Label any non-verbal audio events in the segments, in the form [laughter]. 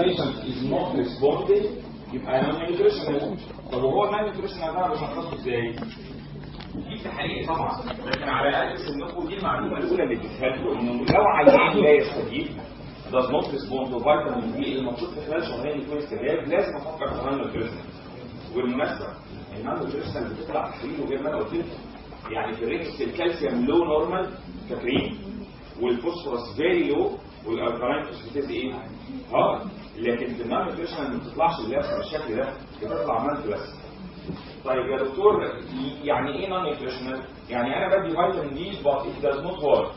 patient is not responding يبقى أنا non nutritional طب وهو non nutritional ده بشخصه إزاي؟ دي تحقيق طبعا لكن على الاقل سنكم دي المعلومه الاولى اللي لكم انه لو عيان لا يستجيب does not respond to vitamin D المفروض في خلال شهرين يكون استجاب لازم أفكر في non nutritional والمناسبه ال malnutrition اللي بتطلع غير ما أنا قلت يعني في الكالسيوم لو normal فاكرين وال phosphorus very low وال alkaline phosphatase إيه؟ آه لكن في ال malnutrition ما بتطلعش اللفه بالشكل ده بتطلع مالت بس طيب يا دكتور يعني إيه non nutritional؟ يعني أنا بدي vitamin D بس it does not work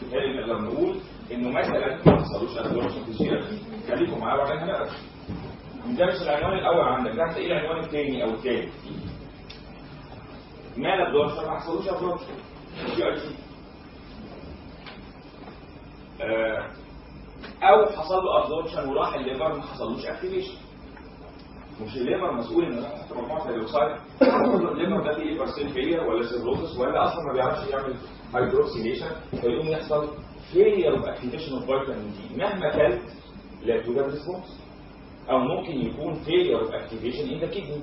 بالتالي نقدر نقول إنه مثلا ما حصلوش absorption في ال GI خليكم معايا وبعدين هنقرأ. ده مش العنوان الأول عندك ده هتلاقيه العنوان الثاني أو الثالث. malabsorption ما حصلوش ار سي أو حصل له absorption وراح ال liver ما حصلوش activation مش ال liver مسؤول إن مجموعه الهيدروكسيد ال liver ده فيه بارسيلفيا ولا cirrhosis ولا أصلا ما بيعرفش يعمل hydroxylation فيقوم يحصل failure of activation of vitamin D مهما كلت لا توجد response أو ممكن يكون failure of activation in the kidney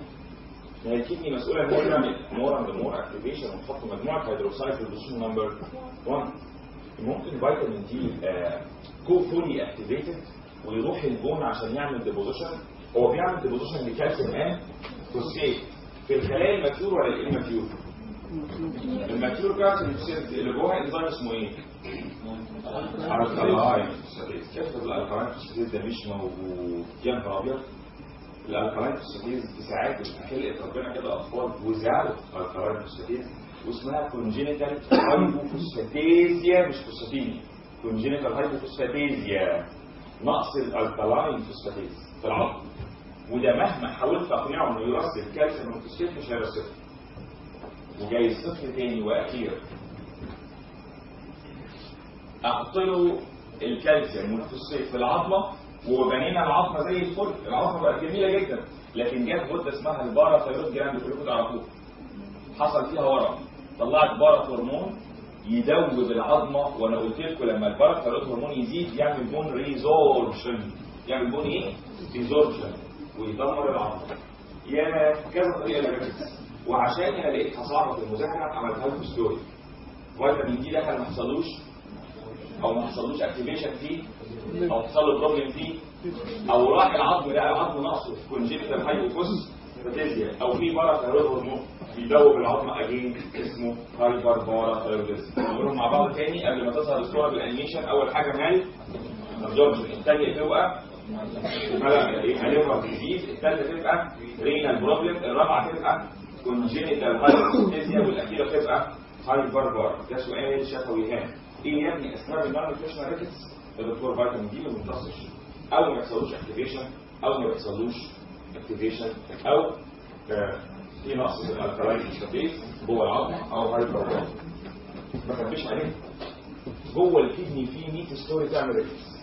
ما هي ال kidney مسؤوله ان هو يعمل more and more activation ونحط مجموعة هيدروكسيد في ال position number 1 ممكن vitamin D كو fully activated ويروح ال bone عشان يعمل deposition هو بيعمل deposition ل calcium and phosphate في الخلايا ال mature ولا ال immature؟ ال mature؟ كالسيوم اللي جوه انزيم اسمه إيه؟ alkaline كيف ال alkaline phosphatase ده مش موجود. يا نهار ابيض ال alkaline phosphatase دي ساعات خلقت ربنا كده أطفال وزعلوا. alkaline phosphatase واسمها congenital hypophosphatasia مش phosphatemia congenital hypophosphatasia نقص ال alkaline phosphatase في العظم. وده مهما حاولت اقنعه إنه يرسل الكالسيوم والفوسفات مش هيرسله وجاي صفر تاني وأخير. أحط له الكالسيوم في العظمة وبنينا العظمه زي الفل. العظمه بقت جميلة جدا. لكن جت غده اسمها ال parathyroid gland كلكم تعرفوها حصل فيها ورم. طلعت para هرمون يدوب العظمة. وأنا قلت لكم لما ال parathyroid hormone يزيد يعمل bone resorption يعمل bone إيه؟ resorption ويدمر العظمة. يا كذا طريقة لجبت وعشان أنا لقيتها صعبه في المذاكرة عملتها لكم story vitamin D دخل ما حصلوش. أو ما حصلوش activation فيه. أو له problem فيه أو راح العظم ده العظم ناقصه. congenital hypophosphatasia أو في parathyroid hormone بيدوب العظم again اسمه hyperparathyroidism نقولهم مع بعض تاني قبل ما تظهر الصورة بال animation أول حاجة malabsorption الثانية تبقى liver disease الثالثه تبقى renal problem الرابعة تبقى congenital hypophosphatasia والأخيرة تبقى hyperpara ده سؤال شفوي هام. إيه يا ابني؟ اسباب ال non nutritional rickets الدكتور vitamin D ما بيمتصش أو ما يحصلوش activation أو ما يحصلوش activation أو آه في نقص في ال alkaline phosphatase جوه العظم أو hyper ما خبيش عليه. جوه ال kidney في 100 story تعمل rickets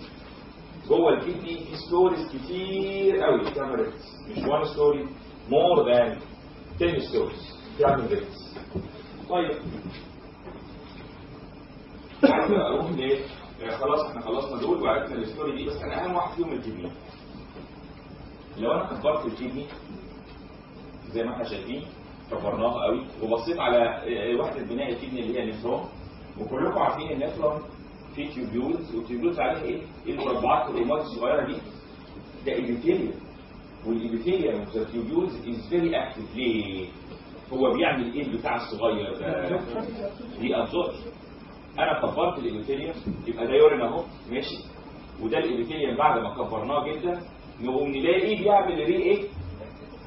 جوه ال kidney في stories كتير قوي تعمل rickets مش one story more than 10 stories تعمل rickets طيب. أروح ليه؟ خلاص إحنا خلصنا دول وعرفنا ال story دي بس أنا أهم واحد فيهم ال kidney لو أنا كبرت ال kidney زي ما إحنا شايفين كبرناها قوي وبصيت على وحده بناء ال kidney اللي هي النفرون وكلكم عارفين النفرون في tubules وال tubules عليها إيه؟ إيه المربعات والريمات الصغيرة دي؟ ده epithelium وال epithelium of the tubules is very active ليه؟ هو بيعمل إيه البتاع الصغير ده؟ reabsorption أنا كبرت ال epithelium يبقى ده urine أهو. ماشي؟ وده ال epithelium بعد ما كبرناه جدا نقوم نلاقي بيعمل ري إيه؟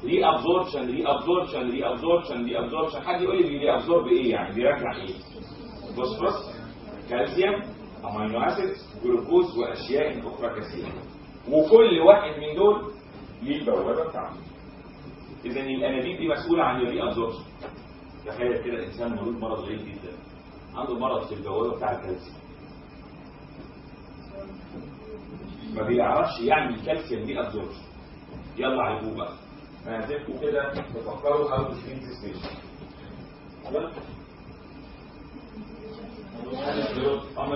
ري أبزوربشن ري أبزوربشن ري أبزوربشن ري أبزوربشن. حد يقول لي reabsorb إيه يعني؟ بيرجع إيه؟ فوسفورس كالسيوم amino acid جلوكوز وأشياء أخرى كثيرة. وكل واحد من دول ليه البوابة بتاعته. اذا الأنابيب دي مسؤولة عن ال reabsorption. تخيل كده انسان مولود مرض جدا. عنده مرض في البوابه بتاع الكالسيوم. ما بيعرفش يعمل كالسيوم reabsorption يلا عالجوه بقى أنا هسيبكم كده تفكروا how to this patient اما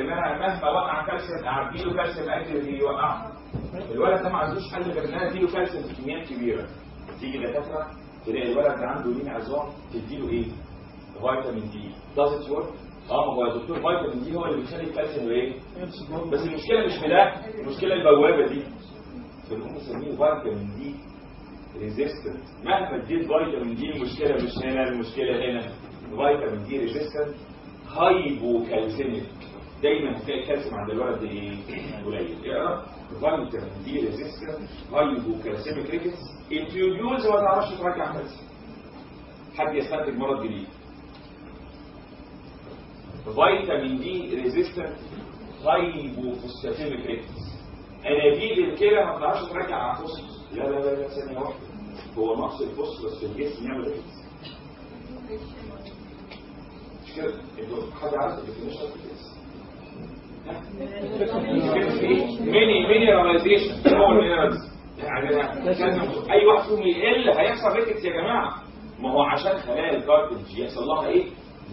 ان أنا مهما وقع كالسيوم اديله كالسيوم أجل اللي يوقعه. الولد ده ما عندوش حل غير ان أنا اديله كالسيوم في كميات كبيرة. تيجي دكاترة تلاقي الولد ده عنده لين عظام تديله إيه؟ فيتامين دي it work؟ آه ما هو يا دكتور فيتامين دي هو اللي بيخلي الكالسيوم إيه؟ بس المشكلة مش في ده المشكلة البوابة دي. فنقوم نسميه vitamin D resistant مهما اديت فيتامين دي المشكلة مش هنا المشكلة هنا. vitamin D resistant hypocalcemic دايما هتلاقي الكالسيوم عند الولد إيه؟ قليل. اقرا vitamin D resistant hypocalcemic rickets ال tubules ما تعرفش ترجع كالسيوم حد يستنتج مرض جديد. vitamin D resistant hypophosphatemic rickets انابيب الكلى ما بتعرفش ترجع على الفوسفورس. لا لا لا لا ثانية واحدة. هو نقص الفوسفورس في الجسم يعمل rickets مش كده؟ حد عارف ال definition في الجسم. demineralization. هو ال minerals يعني أي واحد فيهم يقل هيحصل rickets يا جماعة. ما هو عشان خلايا ال cartilage يحصل لها إيه؟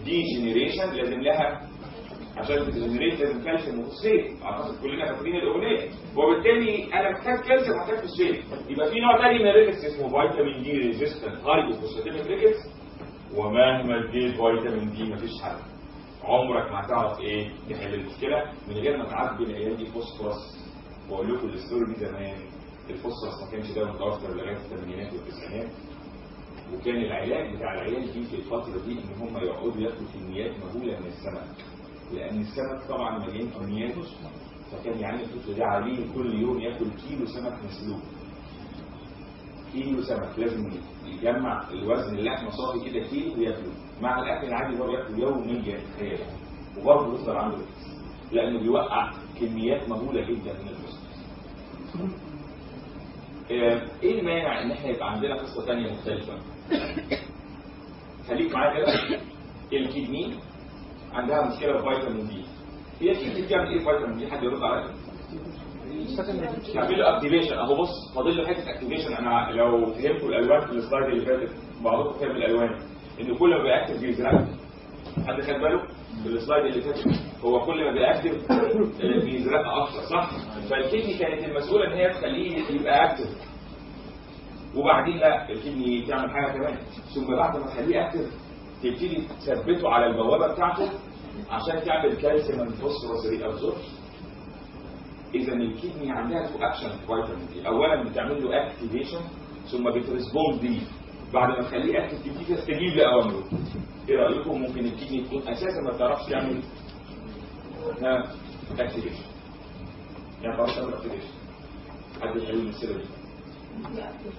degeneration لازم لها عشان ت degenerate لازم كالسيوم وفوسفات أعتقد كلنا فاكرين الأغنية. وبالتالي أنا محتاج كالسيوم محتاج فوسفات يبقى في نوع تاني من ال rickets اسمه vitamin D resistant hypophosphatemic rickets. ومهما اديت فيتامين دي مفيش حل. عمرك ما هتعرف إيه تحل المشكلة. من غير ما تعبي العيال دي فوسفورس واقول لكم ال story دي زمان الفوسفورس ما كانش ده متوفر لغاية الثمانينات والتسعينات. وكان العلاج بتاع العيال دي في الفترة دي إن هم يقعدوا ياكلوا كميات مهولة من السمك. لأن السمك طبعا مليان كميات. فكان يعني الطفل ده عليه كل يوم ياكل كيلو سمك مسلوق. كيلو سمك لازم يجمع الوزن اللحمة صافي كده كيلو وياكله. مع الأكل العادي هو ياكله يوميا تخيل وبرضه يفضل عنده لأنه بيوقع كميات مهولة جدا من الفوسفور إيه المانع إن إحنا يبقى عندنا قصة ثانية مختلفة؟ خليك معايا كده. ال kidney عندها مشكلة في فيتامين دي هي ال kidney بتعمل إيه فيتامين دي حد يرد عليا؟ تعمل له activation أهو بص فاضل له حتة activation أنا لو فهمتوا الألوان في ال slide اللي فاتت بعضكم فهم الألوان. إن كل ما بي active بيزرق حد خد باله؟ في ال slide اللي فاتت. هو كل ما بي active [coughs] بيزرق أكتر صح؟ فال kidney كانت المسؤولة إن هي تخليه يبقى active. وبعدين لا ال kidney تعمل حاجة كمان. ثم بعد ما تخليه active تبتدي تثبته على البوابة بتاعته عشان تعمل كالسيوم phosphorus reabsorption إذا ال kidney عندها two action فيتامين اولا بتعمل له activation ثم بت respond ليه بعد ما تخليه active تبتدي تستجيب لاوامره إيه رأيكم؟ ممكن ال kidney تكون أساسا ما بتعرفش تعمل ها activation يعني ما بتعرفش تعمل activation حد يحل المشكلة دي؟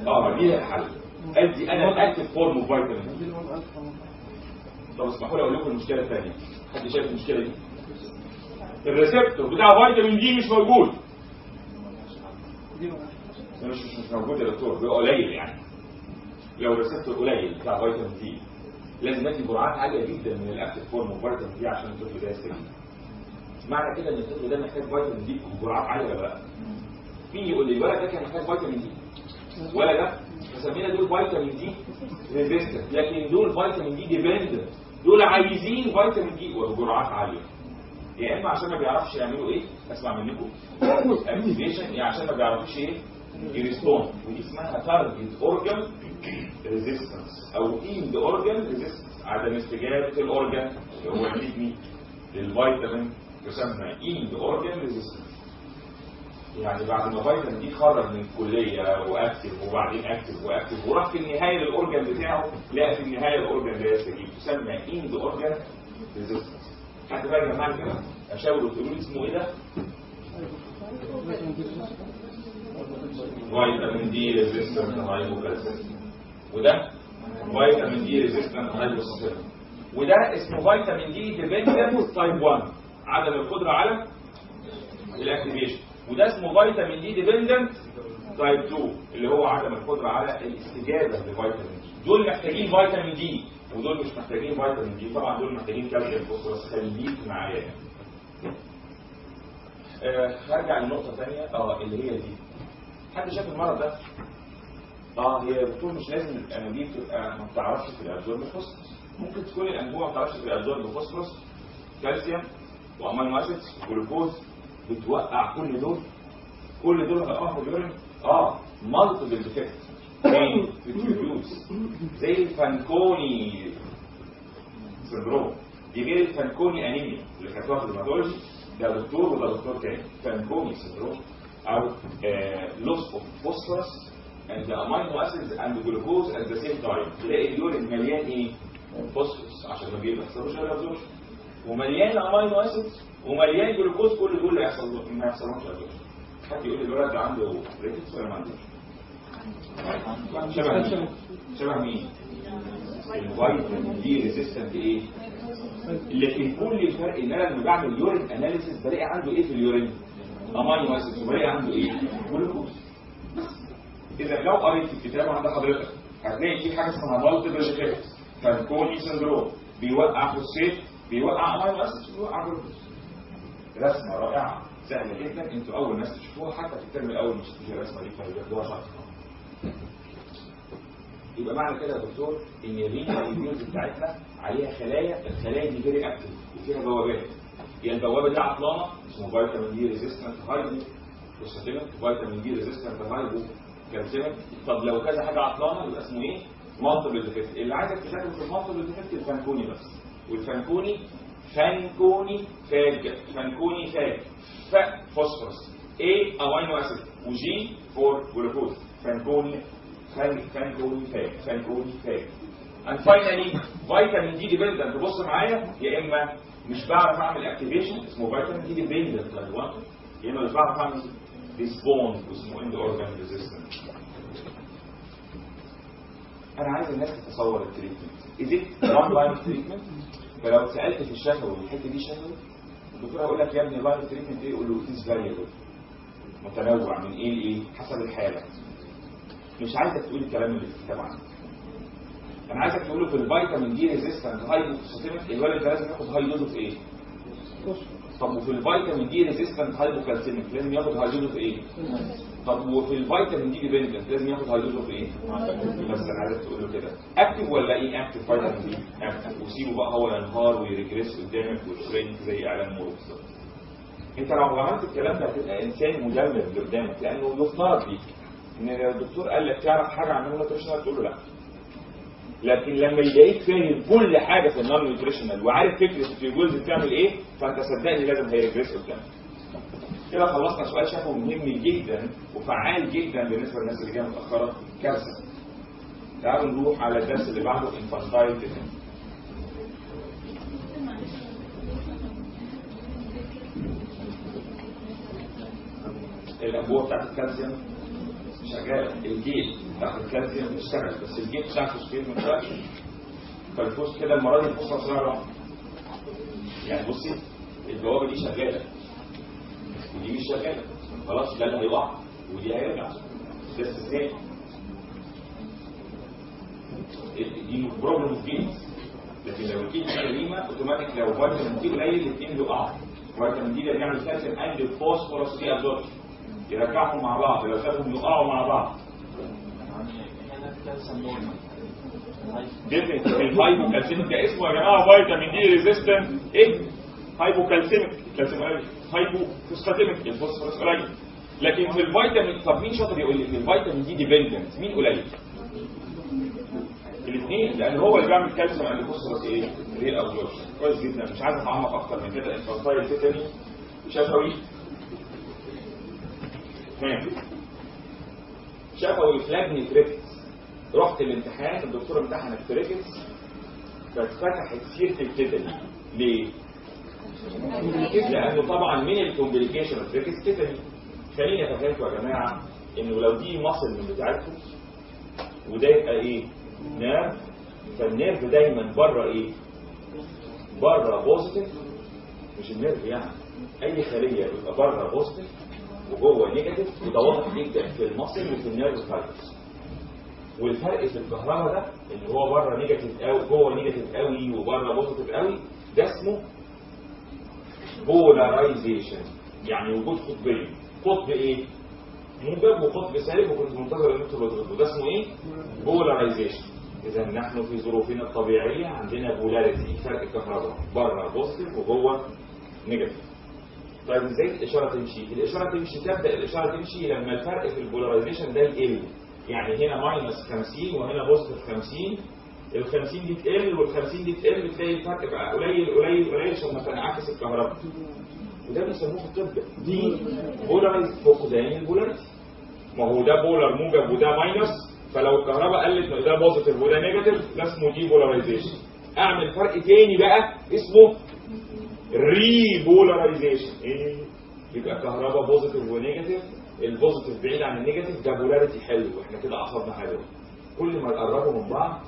آه دي الحل ادي أنا ال active form of vitamin طب اسمحوا لي أقول لكم المشكلة الثانية. حد شايف المشكلة دي؟ ال receptor بتاع فيتامين دي مش موجود. مش مش موجود يا دكتور قليل يعني. لو ال receptor قليل بتاع فيتامين دي لازم أدي جرعات عالية جدا من ال active form of vitamin D عشان الطفل ده يستجيب معنى كده إن الطفل ده محتاج فيتامين دي بجرعات عالية ولا لا مين يقول لي الولد ده كان محتاج فيتامين دي. ولا لا فسمينا دول vitamin D resistant لكن دول vitamin D dependent دول عايزين فيتامين دي وبجرعات عالية. يا إما عشان ما بيعرفش يعملوا إيه أسمع منكم. activation يا عشان ما بيعرفوش إيه ي respond ودي اسمها target organ resistance أو end organ resistance عدم استجابة ال organ اللي هو ال kidney للفيتامين يسمى end organ resistance يعني بعد ما فيتامين دي خرج من الكلية و active وبعدين active و active وراح في النهاية لل organ بتاعه لقى في النهاية ال organ لا يستجيب. تسمى end organ resistance حد بقى يا جماعة كده؟ أشاور وتقولوا لي اسمه إيه ده؟ vitamin D resistant hypocalcemia وده vitamin D resistant hypocalcemia وده اسمه vitamin D dependent type 1 عدم القدرة على ال activation. وده اسمه vitamin D dependent type 2 اللي هو عدم القدرة على الاستجابة لفيتامين دي. دول محتاجين فيتامين دي ودول مش محتاجين فيتامين دي. طبعا دول محتاجين كالسيوم فوسفورس خليك معايا. آه هرجع لنقطة ثانية آه اللي هي دي. حد شاف المرض ده؟ آه هي دكتور مش لازم الأنابيب تبقى ما بتعرفش reabsorb phosphorus ممكن تكون الانبوبة ما بتعرفش reabsorb phosphorus كالسيوم و amino acids وجلوكوز بتوقع كل دول. كل دول هيقفوا ال urine آه multiple defect في زي ال Fanconi syndrome. دي غير ال Fanconi anemia اللي خدتوها في ال hematology. ده دكتور وده دكتور تاني. Fanconi syndrome أو loss of phosphorus and the amino acids and glucose at the same time تلاقي ال urine مليان إيه؟ فوسفورس عشان ما بيحصلوش reabsorption ومليان amino acids ومليان جلوكوز كل دول يحصل ما يحصلهمش absorption حد يقول لي الولد ده عنده rickets ولا ما عندوش؟ شبه؟ شبه مين؟ ال vitamin D resistant إيه؟ لكن كل الفرق ان أنا لما بعمل urine analysis بلاقي عنده إيه في ال urine؟ amino acids وبلاقي عنده إيه؟ جلوكوز إذا لو قريت الكتاب عند حضرتك هتلاقي في حاجة اسمها multiple defect Fanconi syndrome بيوقع فوسفيت بيوقع amino acids بيوقع جلوكوز رسمة رائعة سهلة جدا. أنتوا أول ناس تشوفوها حتى في ال term الأول مش تشوفوا الرسمه دي فهياخدوها شرط يبقى معنى كده يا دكتور إن ال renal tubules بتاعتنا عليها خلايا الخلايا دي very active وفيها بوابات هي البوابة دي عطلانة اسمه vitamin D resistant hypophosphatemic vitamin D resistant hypocalcemic طب لو كذا حاجة عطلانة يبقى اسمه إيه؟ multiple defect اللي عايزك تذاكره في ال multiple defect الفانكوني بس. وال Fanconi Fanconi فاج. فانكوني فاج. F phosphorus. A amino acid و G for glucose Fanconi فان فانكوني فاج. فانكوني فاج. And finally vitamin D dependent بص معايا. يا إما مش بعرف أعمل activation اسمه vitamin D dependent يا إما مش بعرف اعمل respond واسمه end organ resistant أنا عايز الناس تتصور ال treatment is it one line treatment فلو سألت في الشفوي الحته دي شفوي الدكتور هيقول لك يا ابني line treatment إيه؟ يقول له it's variable متنوع من إيه لإيه؟ حسب الحالة. مش عايزك تقول الكلام اللي في الكتاب عنه. أنا عايزك تقول له في الفيتامين دي ريزيستنت هاي الولد ده لازم ياخد هاي دوز إيه طب وفي الفيتامين دي ريزيستنت هايبوكالسيميك لازم ياخد هيدروجين في إيه؟ طب وفي الفيتامين دي ديبندنت لازم ياخد هيدروجين في إيه؟ بس أنا عايزك تقول له كده اكتف ولا إيه اكتف فيتامين دي؟ اكتف وسيبه بقى هو ينهار ويريجريس قدامك ويشرينك زي إعلان مور بالظبط انت لو عملت الكلام ده هتبقى إنسان مدمر اللي قدامك لأنه يفترض فيك إن لو الدكتور قال لك تعرف حاجة عن ال nutritional تقول له لا لكن لما يلاقيك فاهم كل حاجة في ال non nutritional وعارف فكرة ال tubules بتعمل إيه فأنت صدقني لازم هي regress قدامك كده خلصنا سؤال شافه مهم جدا وفعال جدا بالنسبة للناس اللي جاية متأخرة كارثه تعالوا نروح على الدرس اللي بعده infantile tetany الانبوبه بتاعت الكالسيوم. شغاله الجيل بتاعت الكالسيوم بتشتغل بس الجيل بتاع الفوسفيت ما بيشتغلش فالفوس كده المرة دي الفوسفور صغيره يعني بصي البوابه دي شغالة. ودي مش شغالة. خلاص ده اللي هيقع ودي هيرجع. ده استثناء دي بروبلم اوف جينز لكن لو الجين دي سليمه أوتوماتيك لو فيتامين دي قليل الاثنين بيقعوا vitamin D بيعمل calcium and phosphorus reabsorption يرجعهم مع بعض سابهم يقعوا مع بعض. ديفنت ال hypocalcemic اسمه يا جماعة vitamin D resistant إيه؟ hypocalcemic. كالسيوم قليل hypophosphatemic. ال phosphorus قليل. لكن في الفيتامين طب مين شاطر يقول لي؟ في ال vitamin D dependent مين قليل؟ الاثنين لأن هو اللي بيعمل calcium and phosphorus إيه؟ ري ابزوربشن كويس جدا. مش عايز أتعمق أكتر من كده. انفانتايل تيتاني شفوي تمام شفوي فلاجني تريكس رحت الامتحان الدكتور امتحنك تريكس فاتفتحت سيرة التيتاني ليه؟ لأنه طبعا من الكومبليكيشن تريكس تيتاني خليني افهمكم يا جماعة انه لو دي مصل من بتاعتكم وده يبقى إيه؟ nerve فال nerve دايما بره إيه؟ بره positive مش ال nerve يعني أي خلية بيبقى بره positive وجوه negative وده واضح جدا في ال muscle وفي ال nerve fibers والفرق في الكهرباء ده اللي هو بره negative قوي جوه negative قوي وبره positive قوي ده اسمه polarization يعني وجود قطبين. قطب إيه؟ موجب وقطب سالب وكنت منتظر إن أنتوا تردوا ده اسمه إيه؟ polarization اذا نحن في ظروفنا الطبيعية عندنا polarity فرق كهرباء بره positive وجوه negative. طيب إزاي الإشارة تمشي. الإشارة تمشي تبدأ الإشارة تمشي لما الفرق في ال polarization ده يقل. يعني هنا minus 50 وهنا positive 50 ال 50 دي تقل وال 50 دي تقل تلاقي الفرق بقى قليل قليل قليل عشان تنعكس الكهرباء. وده بيسموه في الطب depolarize فقدان ال polarity ما هو ده polar موجب وده minus فلو الكهرباء قلت ده positive وده negative ده اسمه depolarization أعمل فرق تاني بقى اسمه repolarization إيه يبقى كهرباء positive و negative ال positive بعيد عن ال negative ده polarity حلو. إحنا كده اعصابنا حلوة كل ما يقربوا من بعض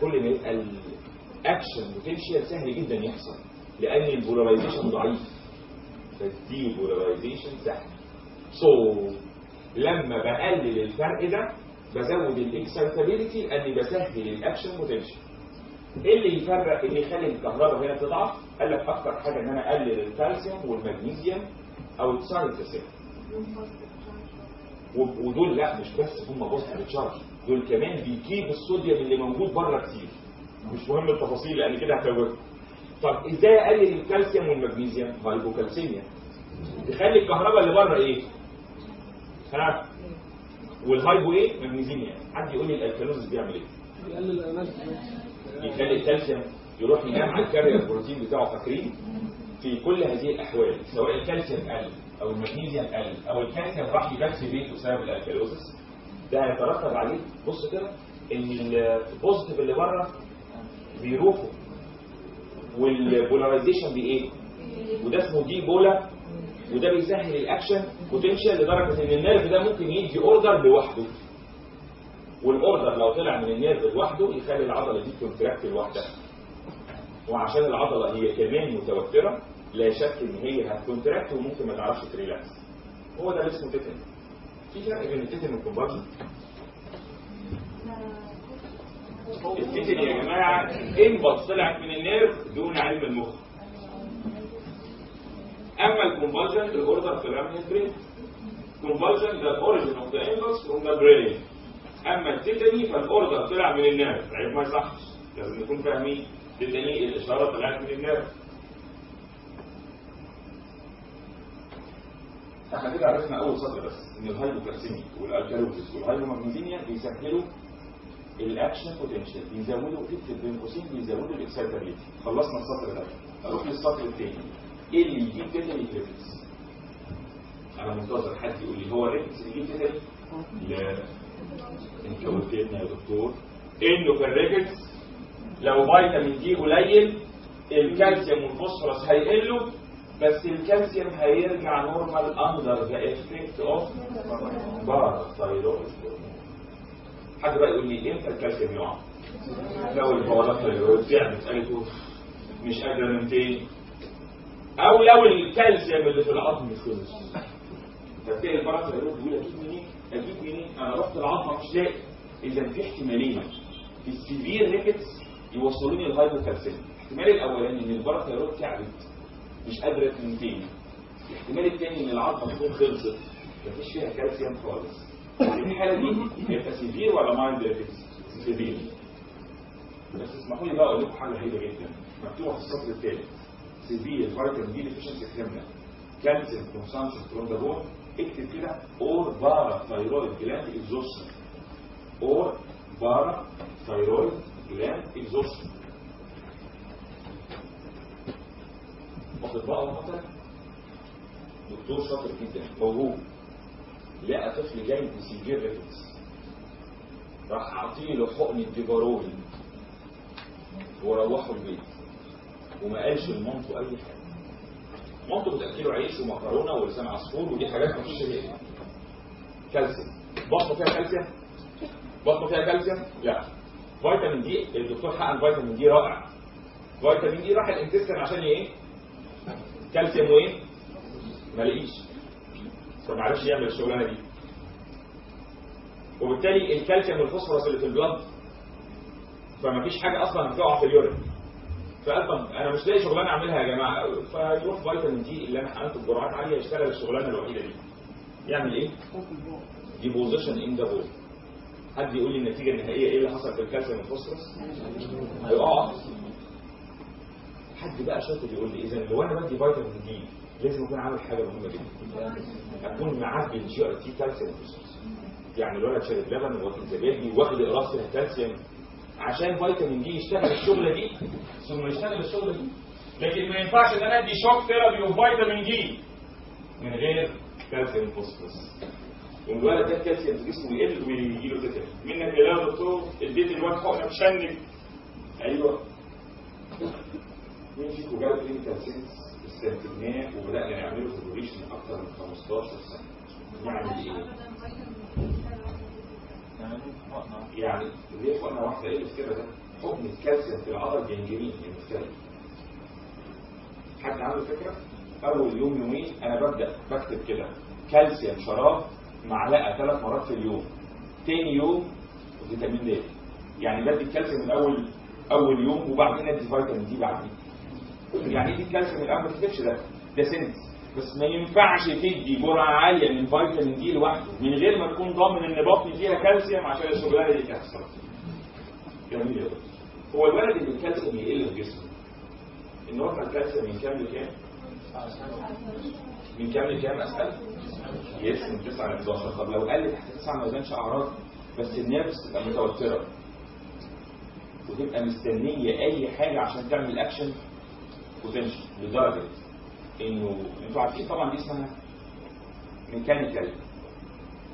كل ما يبقى ال action potential سهل جدا يحصل لأن ال polarization ضعيف. فال depolarization سهل. so so, لما بقلل الفرق ده بزود ال excitability لاني بسهل ال action potential إيه اللي يفرق؟ اللي يخلي الكهرباء هنا تضعف؟ قال لك أكتر حاجة إن أنا أقلل الكالسيوم والمغنيسيوم أو تسايد ودول لا مش بس هم positive charge دول كمان بيجيب الصوديوم اللي موجود بره كتير. مش مهم التفاصيل لأن كده هتوهك طب إزاي أقلل الكالسيوم والمغنيسيوم؟ hypocalcemia. تخلي الكهرباء اللي بره إيه؟ ها؟ وال hypo إيه؟ magnesemia حد يقول لي ال alkalosis بيعمل إيه؟ بيقلل يخلي الكالسيوم يروح ينام على ال carrier البروتين بتاعه فاكرين في كل هذه الأحوال سواء الكالسيوم قل أو المغنيسيوم قل أو الكالسيوم راح يبات في بيته بسبب ال alkalosis ده هيترتب عليه. بص كده ان ال positive اللي بره بيروحوا وال polarization بإيه؟ وده اسمه depola وده بيسهل ال action potential لدرجة إن ال nerve ده ممكن يدي order لوحده. وال order لو طلع من ال nerve لوحده يخلي العضلة دي contract لوحدها. وعشان العضلة هي كمان متوتره لا شك إن هي هت contract وممكن ما تعرفش ت relax. هو ده اللي اسمه tetany. في فرق بين ال tetany وال convulsion ال tetany يا جماعة انبط طلعت من ال nerve دون علم المخ. أما ال convulsion ال order طلع من ال brain convulsion the origin of the impulse from the brain. أما ال tetany فال order طلع من ال nerve. عيب ما يصحش. لازم نكون فاهمين. tetany الاشاره طلعت من ال nerve إحنا كده عرفنا أول سطر بس إن ال hypocalcemia وال alkalosis وال hypomagnesemia بيسهلوا ال action potential بيزودوا بين قوسين بيزودوا ال excitability خلصنا السطر ده. أروح للسطر الثاني إيه اللي يجيب tetany rickets أنا منتظر حد يقول لي هو ال rickets اللي يجيب tetany لا. إنت قلت لنا يا دكتور؟ إنه في ال rickets لو vitamin D قليل الكالسيوم والفوسفورس هيقلوا بس الكالسيوم هيرجع normal under the effect of parathyroid حد بقى يقول لي إمتى الكالسيوم يقع؟ لو ال parathyroid قالت اوف مش قادره ننتج أو لو الكالسيوم اللي في العظم خلص. فتلاقي ال parathyroid يقول أجيب منين؟ أجيب منين؟ أنا رحت العظمه مش لاقي. إذا في احتمالين في ال severe rickets يوصلوني لل hypocalcemia الاحتمال الأولاني إن ال parathyroid تعبت مش قادرة تنتج. الاحتمال الثاني إن العظمة تكون خلصت. مفيش فيها كالسيوم خالص. في الحاله دي يبقى severe ولا mild severe بس اسمحوا لي بقى أقول لكم حاجة غريبة جدا. مكتوبة في السطر الثالث severe vitamin D deficiency terminal calcium consumption from the bone اكتب كده or parathyroid gland exhaustion or parathyroid gland exhaustion اطباء المطر دكتور شاطر جدا موهوب لقى طفل جاي ب severe rickets راح أعطيه له حقن Devarol وروحه البيت. وما قالش لمامته أي حاجة. مامته بتاكله عيش ومكرونة ولسان عصفور ودي حاجات ما فيش فيها كالسيوم. بطنه فيها كالسيوم؟ بطنه فيها كالسيوم؟ لا. vitamin D الدكتور حقن vitamin D رائع. vitamin D راح ال intestine عشان إيه؟ كالسيوم وإيه؟ ما لقيش. فما عرفش يعمل الشغلانة دي. وبالتالي الكالسيوم والفوسفورس اللي في ال blood فما فيش حاجة أصلا هتقع في ال urine. فقال طب أنا مش لاقي شغلانة أعملها يا جماعة. فيروح vitamin D اللي أنا حقنته بجرعات عالية يشتغل الشغلانة الوحيدة دي. يعمل إيه؟ deposition in the bone حد يقول لي النتيجة النهائية إيه اللي حصل في الكالسيوم والفوسفورس هيقع. حد بقى شاطر يقول لي اذا لو أنا بدي vitamin D لازم أكون عامل حاجة مهمة جدا. أكون معبي ال GIT كالسيوم. وفوسفورس يعني الولد شارب لبن واكل زبادي واخد إقراص فيها كالسيوم. عشان vitamin D يشتغل الشغلة دي ثم يشتغل الشغلة دي. لكن ما ينفعش إن أنا أدي shock therapy و vitamin D من غير كالسيوم فوسفورس. والولد ده الكالسيوم في جسمه يقل ويجي له كده. منك يا دكتور اديت الواد حقنه مشنج. أيوه. مين فيكم جاب كلينيكال سينس استنتجناه وبدانا نعمله فيبريشن أكتر من 15 سنة؟ نعمل إيه؟ يعني ليه حقنه واحدة إيه كده؟ ده؟ حقن الكالسيوم في العضل جنجرين المفترض حد عنده فكرة؟ أول يوم يومين أنا ببدأ بكتب كده. كالسيوم شراب معلقة ثلاث مرات في اليوم. تاني يوم فيتامين د يعني بدي الكالسيوم من اول يوم وبعدين ادي vitamin D بعدين. يعني دي الكالسيوم الأول ما تكتبش ده. ده sense بس ما ينفعش تدي جرعة عالية من vitamin D لوحده. من غير ما تكون ضامن إن بطني فيها كالسيوم عشان الشغلانه دي تحصل جميل دكتور. هو الولد اللي الكالسيوم يقل في جسمه ال normal كالسيوم من كام؟ لكام؟ من كام لكام أسأل؟ yes من 9 ل 11 طب لو قل تحت 9 ما يبانش أعراض بس ال nerves تبقى متوترة. وتبقى مستنية أي حاجة عشان تعمل اكشن وتمشي لدرجة إنه أنتوا عارفين طبعا دي اسمها mechanical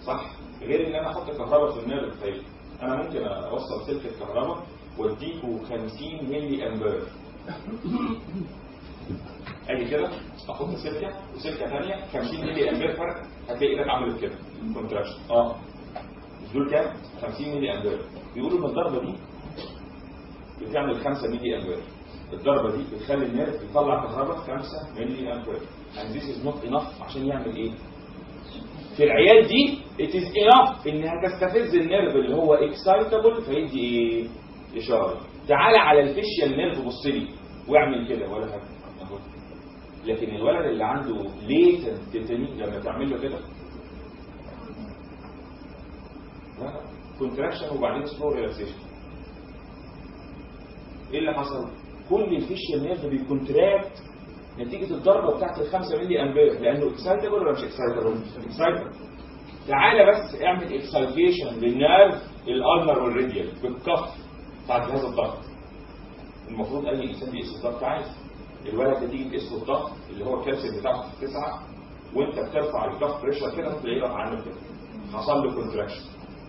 صح؟ غير إن أنا أحط كهرباء في ال nerve. طيب أنا ممكن أوصل سلك الكهرباء وأديكوا 50 ملي أمبير. أجي كده؟ أحط سلكه وسلكه ثانية 50 ملي امبير فرق هتلاقي إيدك عملت كده. contraction آه. دول كام؟ 50 ملي امبير بيقولوا إن الضربة دي بتعمل 5 ملي امبير الضربة دي بتخلي ال nerve يطلع كهرباء 5 ملي امبير and this is not enough عشان يعمل إيه؟ في العيال دي it is enough إنها تستفز ال nerve اللي هو excitable فيدي إيه؟ إشارة. تعالى على ال facial nerve بص لي واعمل كده ولا حاجة. لكن الولد اللي عنده latent tetany لما تعمل له كده؟ contraction وبعدين slow relaxation إيه اللي حصل؟ كل ال facial nerve بي contract نتيجة الضربة بتاعت ال 5 ملي أمبير. لأنه excitable ولا مش excitable؟ excitable تعالى بس اعمل اكسايتيشن للنيرف الالنر والريديال بالكف بتاع جهاز الضغط. المفروض أي إنسان بيقيس الضغط عادي. الولد ده تيجي تقيس له الضغط اللي هو الكالسيوم بتاعه في التسعه وانت بترفع الضغط pressure كده تلاقيه رفع عنه كده. حصل له contraction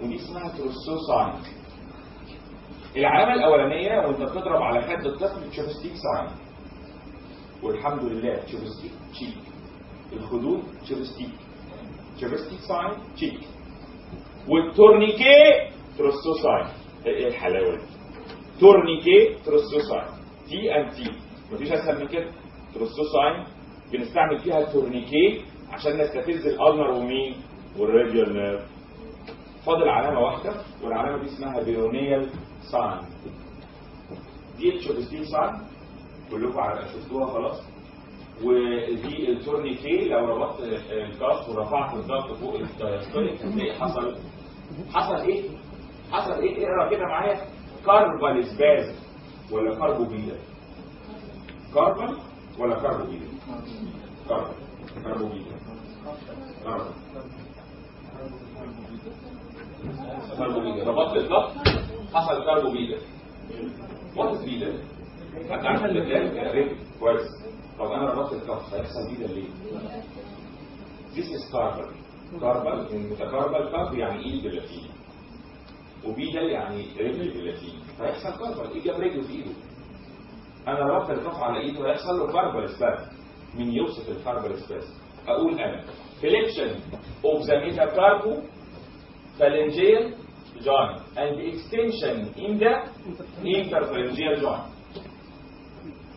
ودي اسمها Trousseau sign العلامة الأولانية وانت بتضرب على خد الطفل Chvostek sign والحمد لله Chvostek cheek الخدود Chvostek Chvostek sign cheek وال tourniquet Trousseau sign إيه الحلاوة دي؟ tourniquet Trousseau sign T and T مفيش أسهل من كده. Trousseau sign بنستعمل فيها ال tourniquet عشان نستفز ال ulnar ومين؟ وال radial nerve. فاضل علامة واحدة والعلامة دي اسمها peroneal sign. دي ال Chvostek sign. كلكم شفتوها خلاص. ودي ال tourniquet لو ربطت ال cuff ورفعت الضغط فوق ال diastolic هتلاقي حصل حصل إيه؟ حصل إيه؟ اقرا كده معايا؟ carpal spasm ولا carpopedal carpal ولا carpopedal carpal carpopedal carpal carpopedal ربطت الضغط حصل carpopedal what is pedal حد عارف الرجل كويس. طب أنا ربطت ال cuff هيحصل pedal ليه؟ This is carpal. carpal من metacarpal carp يعني ايد باللاتيني و pedal يعني رجل باللاتيني فيحصل carpal إيه جاب رجله في إيده. أنا ربطت ال cuff على إيده هيحصل له carpal spasm من يوصف ال carpal spasm أقول أنا flexion of the metacarpo phalangeal joint and extension in the interphalangeal joint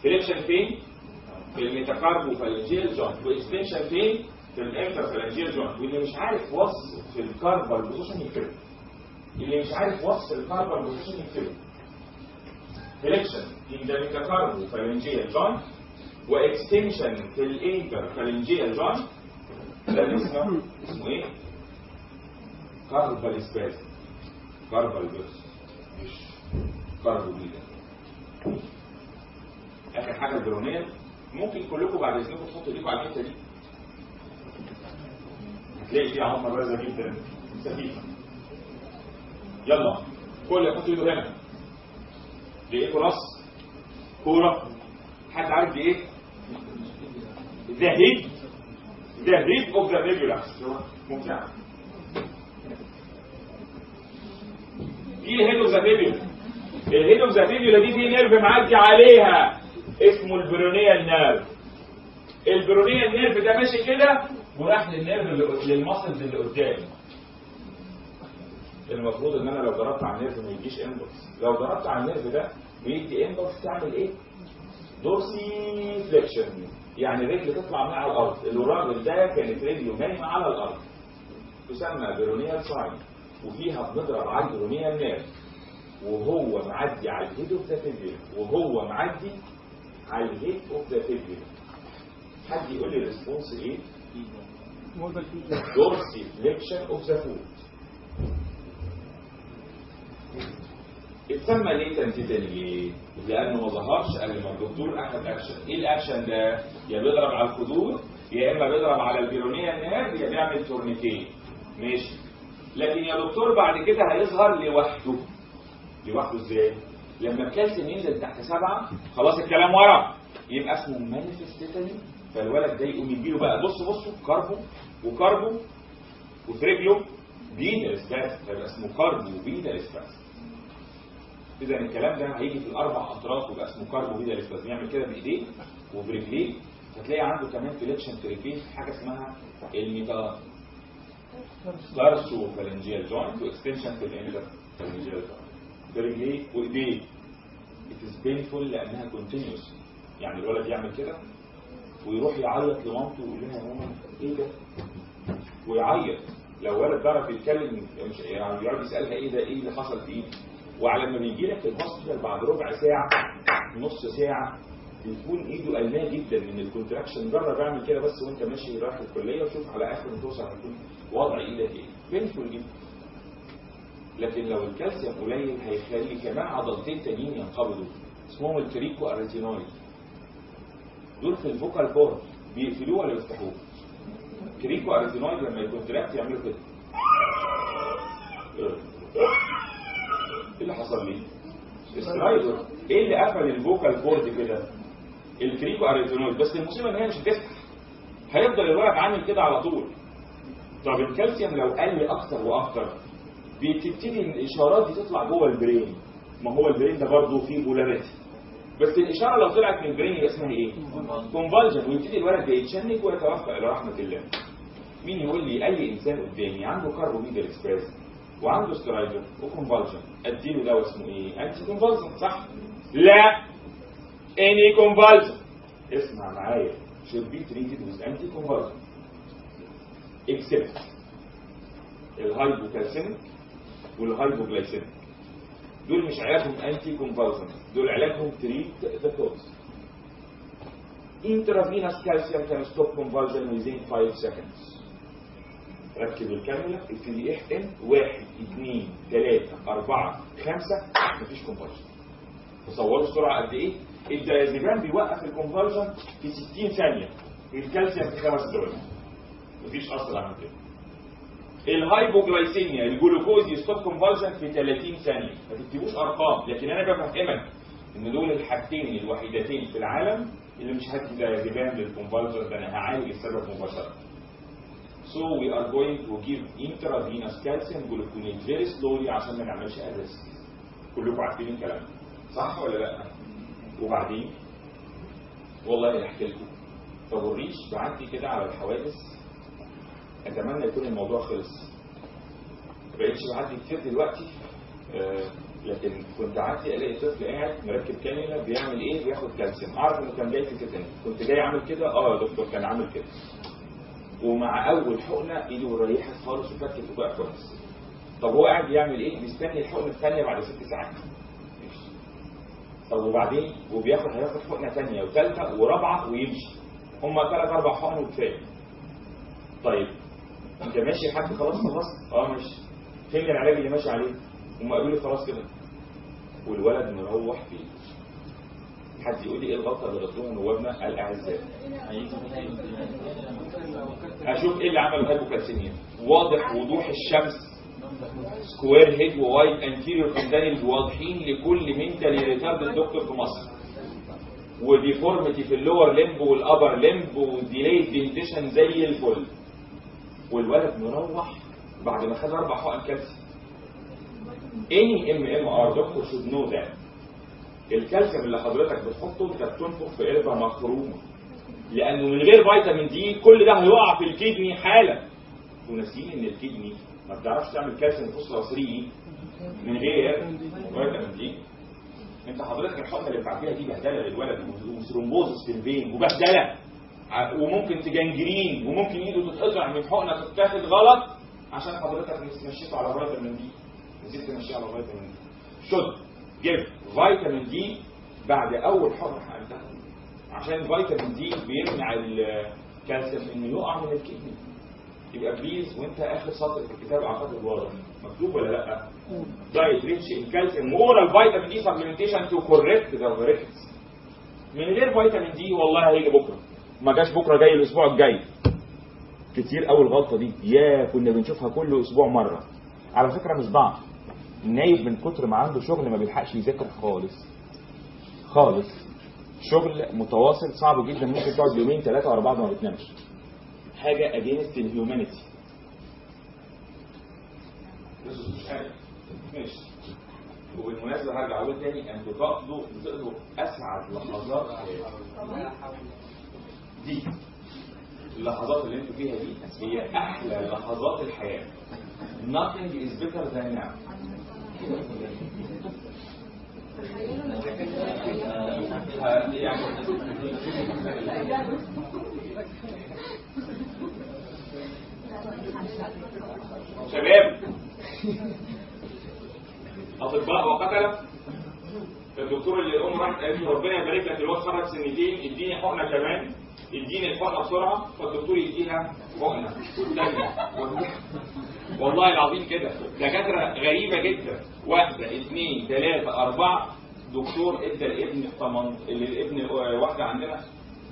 flexion فين؟ في ال metacarpo phalangeal joint و extension فين؟ في ال interphalangeal joint واللي مش عارف وصف ال carpal position يكتبه اللي مش عارف وصف ال carpal position يكتبه flexion in the metacarpo joint و extension في ال interphalangeal joint ده اسمه اسمه إيه؟ carpal spasm carpal بس مش كاربوهيدرات اخر حاجة ال peroneal ممكن كلكم بعد اذنكم تحطوا ايديكم على الحته دي هتلاقي فيها عظمه بارزه جدا سخيفه يلا كل يحط ايده هنا دي إيه راس كورة. حد عارف دي إيه ده head ده head of the radius ممتع دي ال head of the fibula ال head of the fibula دي في nerve معدي عليها. اسمه ال peroneal nerve ال peroneal nerve ده ماشي كده وراح لل nerve لل muscles اللي قدام المفروض إن أنا لو ضربت على ال nerve ما يديش impulse لو ضربت على ال nerve ده ويدي impulse تعمل إيه؟ dorsiflexion يعني رجل تطلع من على الأرض. الراجل ده كانت رجله نايمة على الأرض. تسمى peroneal sign. وفيها بنضرب على البيرونيال نيرف. وهو معدي على ال head of the fibula وهو معدي على ال head of the fibula حد يقول لي ال response إيه؟ dorsiflexion of the foot اتسمى ليه latent tetany ليه؟ لأنه ما ظهرش قبل ما الدكتور أخذ اكشن، إيه الاكشن ده؟ يا بيضرب على الخدود يا إما بيضرب على البيرونية النيرف يا بيعمل tourniquet. ماشي. لكن يا دكتور بعد كده هيظهر لوحده. لوحده إزاي؟ لما الكالسيوم ينزل تحت سبعة خلاص الكلام ورا يبقى اسمه مانيفستيتني فالولد ده يقوم يديله بقى بص بصوا كاربو وكاربو رجله بيتا اسباس فيبقى اسمه كاربو وبيتا اسباس إذا الكلام ده هيجي في الأربع أطراف ويبقى اسمه كاربو بيدا لازم يعمل كده بايديه وبرجليه. هتلاقي عنده كمان فليكشن رجليه حاجة اسمها الميتا لارسو فالنجيال جوينت واكستنشن في الانتر phalangeal joint برجليه وإيديه. Is painful لأنها continuous. يعني الولد يعمل كده ويروح يعيط لمامته ويقول لها يا ماما إيه ده؟ ويعيط. لو ولد بيعرف يتكلم يعني يقعد يسألها إيه ده؟ إيه اللي حصل في ايدي وعلى ما بيجي لك ال hospital بعد ربع ساعة نص ساعة بيكون إيده قلقانه جدا من ال contraction. جرب أعمل كده بس وأنت ماشي رايح الكلية وشوف على آخر ما توصل هيكون وضع إيدك إيه. painful جدا. لكن لو الكالسيوم قليل هيخلي كمان عضلتين تانيين ينقبضوا. اسمهم ال cricoarytenoid دول في ال vocal cord بيقفلوه ولا يفتحوه cricoarytenoid لما ي contract يعملوا كده. اللي حصل لي ال stridor إيه اللي قفل ال vocal cord كده؟ ال cricoarytenoid بس المصيبه إن هي مش هتفتح. هيفضل الولد عامل كده على طول. طب الكالسيوم لو قل أكتر وأكتر بتبتدي الإشارات دي تطلع جوه ال brain. ما هو ال brain ده برضه فيه polarity بس الإشارة لو طلعت من ال brain يبقى اسمها إيه؟ convulsion ويبتدي الولد ده يتشنج ويتوفى إلى رحمه الله. مين يقول لي أي إنسان قدامي عنده carpopedal spasm وعنده stridor و convulsion اديله دواء اسمه إيه؟ anticonvulsion صح؟ لا. any convulsion اسمع معايا. Should be treated with anticonvulsant except ال hypocalcemic وال hypoglycemic دول مش علاجهم anticonvulsant دول علاجهم treat the cause intravenous calcium can stop convulsion within 5 seconds. ركب الكاميرا ابتدي احقن واحد اثنين ثلاثة أربعة خمسة مفيش convulsion تصوروا السرعة قد إيه؟ الدايزيبام بيوقف ال convulsion في 60 ثانية. الكالسيوم في خمس دقايق. مفيش أسرع من كده. ال hypoglycemia الجلوكوز ي stop convulsion في 30 ثانية. ما تكتبوش أرقام لكن أنا بفهمك إن دول الحاجتين الوحيدتين في العالم اللي مش هدي diazepam لل convulsion ده أنا هعالج السبب مباشرة. So we are going to give intravenous calcium gluconate very slowly عشان ما نعملش arrest. كلكم عارفين الكلام ده. صح ولا لا؟ وبعدين؟ والله احكي لكم. طب الريش بعدي كده على الحوادث. أتمنى يكون الموضوع خلص. ما بقتش بعدي كتير دلوقتي. آه لكن كنت عادي ألاقي طفل قاعد مركب كانيولا بيعمل إيه؟ بياخد كالسيوم. أعرف إنه كان جاي في كتن كنت جاي عامل كده؟ آه يا دكتور كان عامل كده. ومع أول حقنة إيده ريحت خالص وفكت وبقى كويس. طب هو قاعد يعمل إيه؟ مستني الحقنة الثانية بعد ست ساعات. طب وبعدين؟ وبياخد هياخد حقنة ثانية وثالثه ورابعة ويمشي. هما ثلاث أربع حقن وكفاية. طيب. انت ماشي حاج خلاص خلصت آه ماشي. فين العلاج اللي ماشي عليه؟ هم قالوا لي خلاص كده. والولد مروح فيه حد يقول لي إيه الغلطه اللي غلطوها نوابنا الاعزاء أشوف إيه اللي عمله hypocalcemia واضح وضوح الشمس. square head و wide anterior fontanelles واضحين لكل mentally retarded الدكتور في مصر. و deformity في ال lower limb وال upper limb و delayed dentition زي الفل. والولد مروح بعد ما خد أربع حقن كالسيوم any MMR doctor should know that. الكالسيوم اللي حضرتك بتحطه انت بتنفخ في قربة مخرومة. لأنه من غير فيتامين D كل ده هيقع في ال kidney حالا. وناسيين إن ال kidney ما بتعرفش تعمل كالسيوم فوسفور 3 من غير فيتامين D. انت حضرتك الحقنة اللي بتعملها دي بهدلة للولد و thrombosis في ال vein وبهدلة. وممكن ت gangrene وممكن إيده تتقطع من حقنة تتاخد غلط عشان حضرتك مش مشيته على فيتامين D. نسيت تمشيه على فيتامين D. شد. جيب فيتامين D بعد أول حقنه حقنتها عشان فيتامين D بيمنع الكالسيوم انه يقع من ال kidney يبقى please وأنت آخر سطر في الكتاب اعتقد واضح مكتوب ولا لأ؟ diet rich in calcium و oral vitamin D supplementation to correct the rickets من غير فيتامين D والله هيجي بكرة. ما جاش بكرة جاي الأسبوع الجاي. كتير قوي الغلطة دي. يا كنا بنشوفها كل أسبوع مرة. على فكرة مش ضعف نايب من كتر ما عنده شغل ما بيلحقش يذاكر خالص. خالص. شغل متواصل صعب جدا ممكن تقعد يومين ثلاثة ورا بعض ما بتنامش. حاجة against ال humanity ماشي. وبالمناسبة هرجع أقول تاني أنتوا تقضوا بتقضوا اسعد لحظات دي. اللحظات اللي أنتوا فيها دي هي أحلى لحظات الحياة. Nothing is better than now. شباب أطباء وقتلة. الدكتور اللي الام راحت قالت ربنا يبارك لك الواد خرج سنتين اديني حقنة كمان. اديني الحقنه بسرعة فالدكتور يديها حقنه والله العظيم كده. دكاترة غريبة جدا. واحدة اثنين ثلاثة أربعة. دكتور إدى الابن 8 اللي الابن واحدة عندنا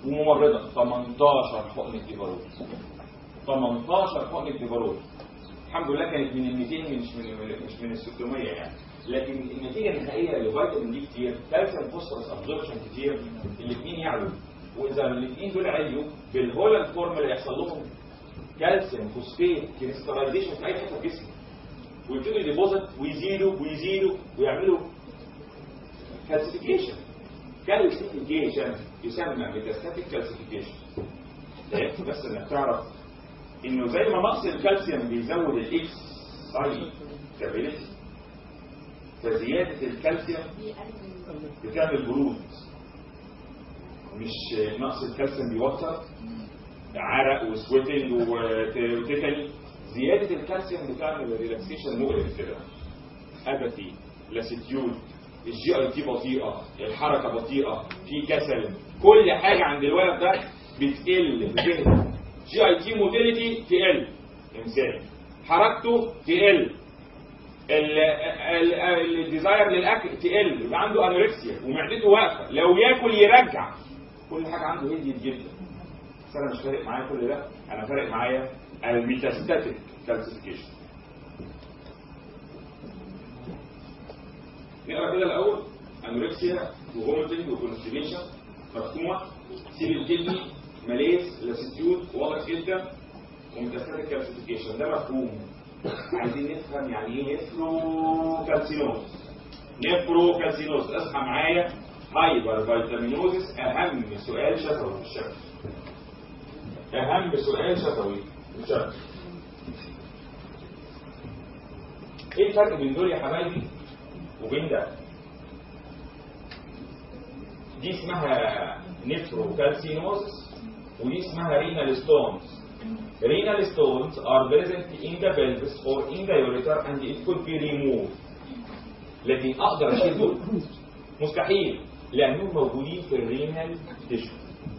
وممرضه 18 حقنه ديفارول 18 حقنه ديفارول الحمد لله كانت من ال 200 مش من مش من ال 600 يعني. لكن النتيجة النهائية لفيتامين D كتير. calcium phosphorus absorption كتير. الاثنين يعلوا وإذا الاثنين دول عليوا بال Howland formula يحصل لهم calcium phosphate crystallization في أي حتة في جسمك ويبتدوا ي deposit ويزيدوا ويزيدوا ويعملوا calcification calcification يسمى metastatic calcification فهمت بس إنك تعرف إنه زي ما نقص الكالسيوم بيزود ال excitability فزيادة الكالسيوم بتعمل برود مش نقص الكالسيوم بيوتر عرق و sweating و tetany. زيادة الكالسيوم بتعمل relaxation مقلق كده. apathy lassitude ال GIT بطيئة الحركة بطيئة في كسل. كل حاجة عند الولد ده بتقل بتهدى GIT motility تقل. إنسان. حركته تقل. ال desire للأكل تقل. يبقى عنده anorexia ومعدته واقفة. لو ياكل يرجع. كل حاجة عنده هديت جدا بس أنا مش فارق معايا كل ده. أنا فارق معايا ال metastatic calcification نقرا كده الأول. anorexia و vomiting و constipation مفهومة. سيب ال kidney malaise lassitude واضح جدا. و metastatic calcification ده مفهوم. عايزين نفهم يعني إيه nephrocalcinosis nephrocalcinosis اصحى معايا. hypervitaminosis أهم سؤال شفوي في الشفوي أهم سؤال شفوي في الشفوي إيه الفرق بين دول يا حبايبي وبين ده؟ دي اسمها nephrocalcinosis ودي اسمها renal stones. renal stones are present in the pelvis or in the ureter and it could be removed. لكن أقدر أشيل دول؟ مستحيل. لأنهم موجودين في ال renal tissue.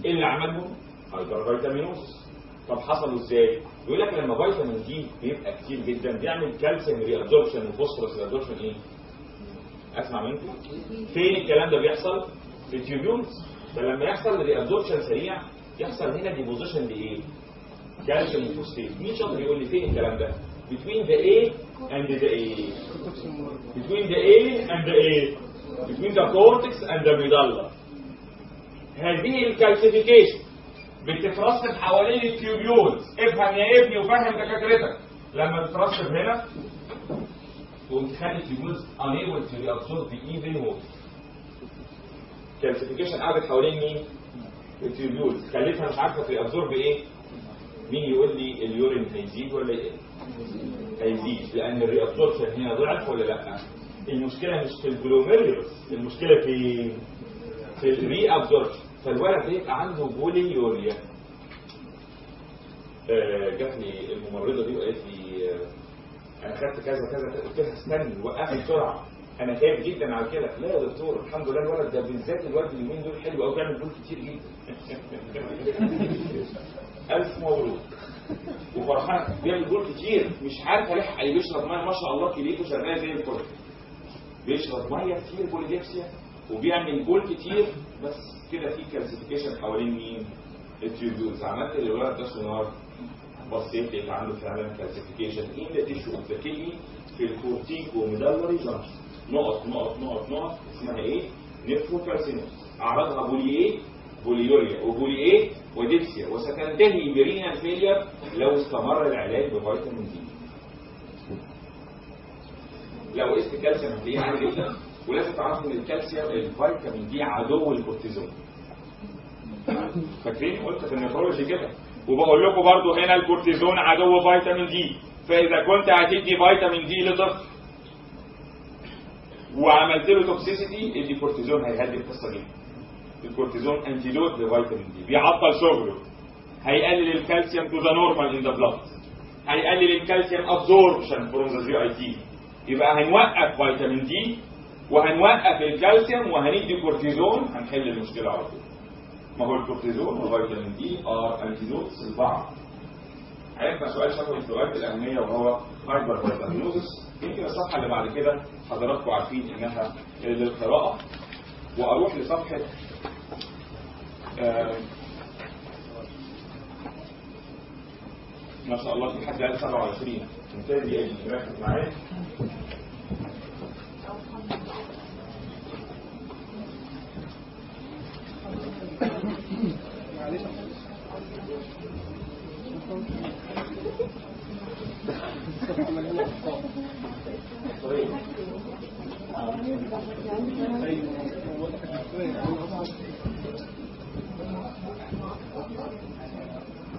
إيه اللي عملهم؟ hypervitaminosis. طب حصلوا إزاي؟ يقول لك لما فيتامين D بيبقى كتير جدا بيعمل كالسيوم reabsorption و phosphorus reabsorption إيه؟ أسمع منكم؟ فين الكلام ده بيحصل؟ في ال tubules فلما يحصل reabsorption سريع يحصل هنا deposition لإيه؟ كالسيوم وفوسفيت. مين شاطر يقول لي فين الكلام ده؟ between the A and the A. Between the A and the A. between the cortex and the medulla هذه ال calcification بتترسب حوالين ال tubules افهم يا ابني وفهم دكاترتك لما تترسب هنا تقوم تخلي ال tubules unable to reabsorb even water calcification قعدت حوالين مين؟ ال tubules خليتها مش عارفه ت reabsorb إيه؟ مين يقول لي ال urine هيزيد ولا إيه؟ هيزيد لأن ال reabsorption هنا ضعف ولا لا؟ المشكلة مش في ال glomerulus المشكلة في في ال reabsorption فالولد بيبقى عنده polyuria آه، جات لي الممرضة دي وقالت لي آه، أنا خدت كذا كذا قلت لها استني وقفي بسرعة. أنا خايف جدا على كده. لا يا دكتور الحمد لله الولد ده بالذات الولد اليومين دول حلو قوي بيعمل بول كتير جدا. [laughs] ألف مبروك. وفرحان بيعمل بول كتير. مش عارفه ليه حق- بيشرب مية ما شاء الله كليته شغالة زي الفل. بيشرب مية كتير polydipsia وبيعمل بول كتير بس كده في calcification حوالين مين؟ ال tubules عملت للولد ده سونار بصيت لقيت عنده فعلا calcification in the tissue of the kidney في ال corticomedullary junction نقط نقط نقط نقط اسمها إيه؟ nephrocalcinosis أعراضها poly إيه؟ polyuria و poly إيه؟ و dipsia وستنتهي ب renal failure لو استمر العلاج بفيتامين D لو قست الكالسيوم هتلاقيه عالي جدا. ولازم تعرفوا إن الكالسيوم الفيتامين D عدو الكورتيزون. فاكرين؟ قلت في ال nephrology كده. وبقول لكم برضو هنا الكورتيزون عدو فيتامين D. فإذا كنت هتدي فيتامين D لطفل وعملت له toxicity ادي كورتيزون هيهدي القصة دي الكورتيزون antidote لفيتامين D. بيعطل شغله. هيقلل الكالسيوم to the normal in the blood هيقلل الكالسيوم absorption from the GIT يبقى هنوقف فيتامين D وهنوقف الكالسيوم وهندي كورتيزون هنحل المشكلة على طول. ما هو الكورتيزون والفيتامين D are antidotes لبعض عرفنا سؤال في غايه الأهمية وهو hypervitaminosis. يمكن الصفحة اللي بعد كده حضراتكم عارفين إنها للقراءه وأروح لصفحة آه، ما شاء الله في حد قال 27 ممتاز يا ابني ركز معايا.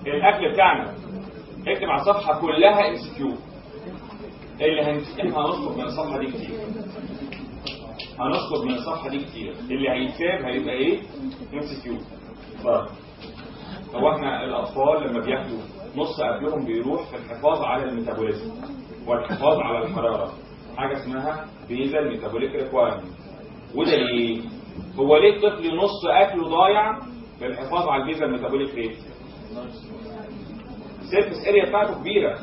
الأكل بتاعنا. اكتب على الصفحه كلها MCQ اللي. إحنا هنسقط من الصفحة دي كتير. هنسقط من الصفحة دي كتير. اللي هيتساب هيبقى إيه؟ MCQ هو إحنا الأطفال لما بياخدوا نص قبلهم بيروح في الحفاظ على ال metabolism. والحفاظ على الحرارة. حاجة اسمها basal metabolic requirement وده ليه؟ هو ليه الطفل نص أكله ضايع؟ في الحفاظ على ال basal metabolic rate؟ ال surface area بتاعته كبيرة.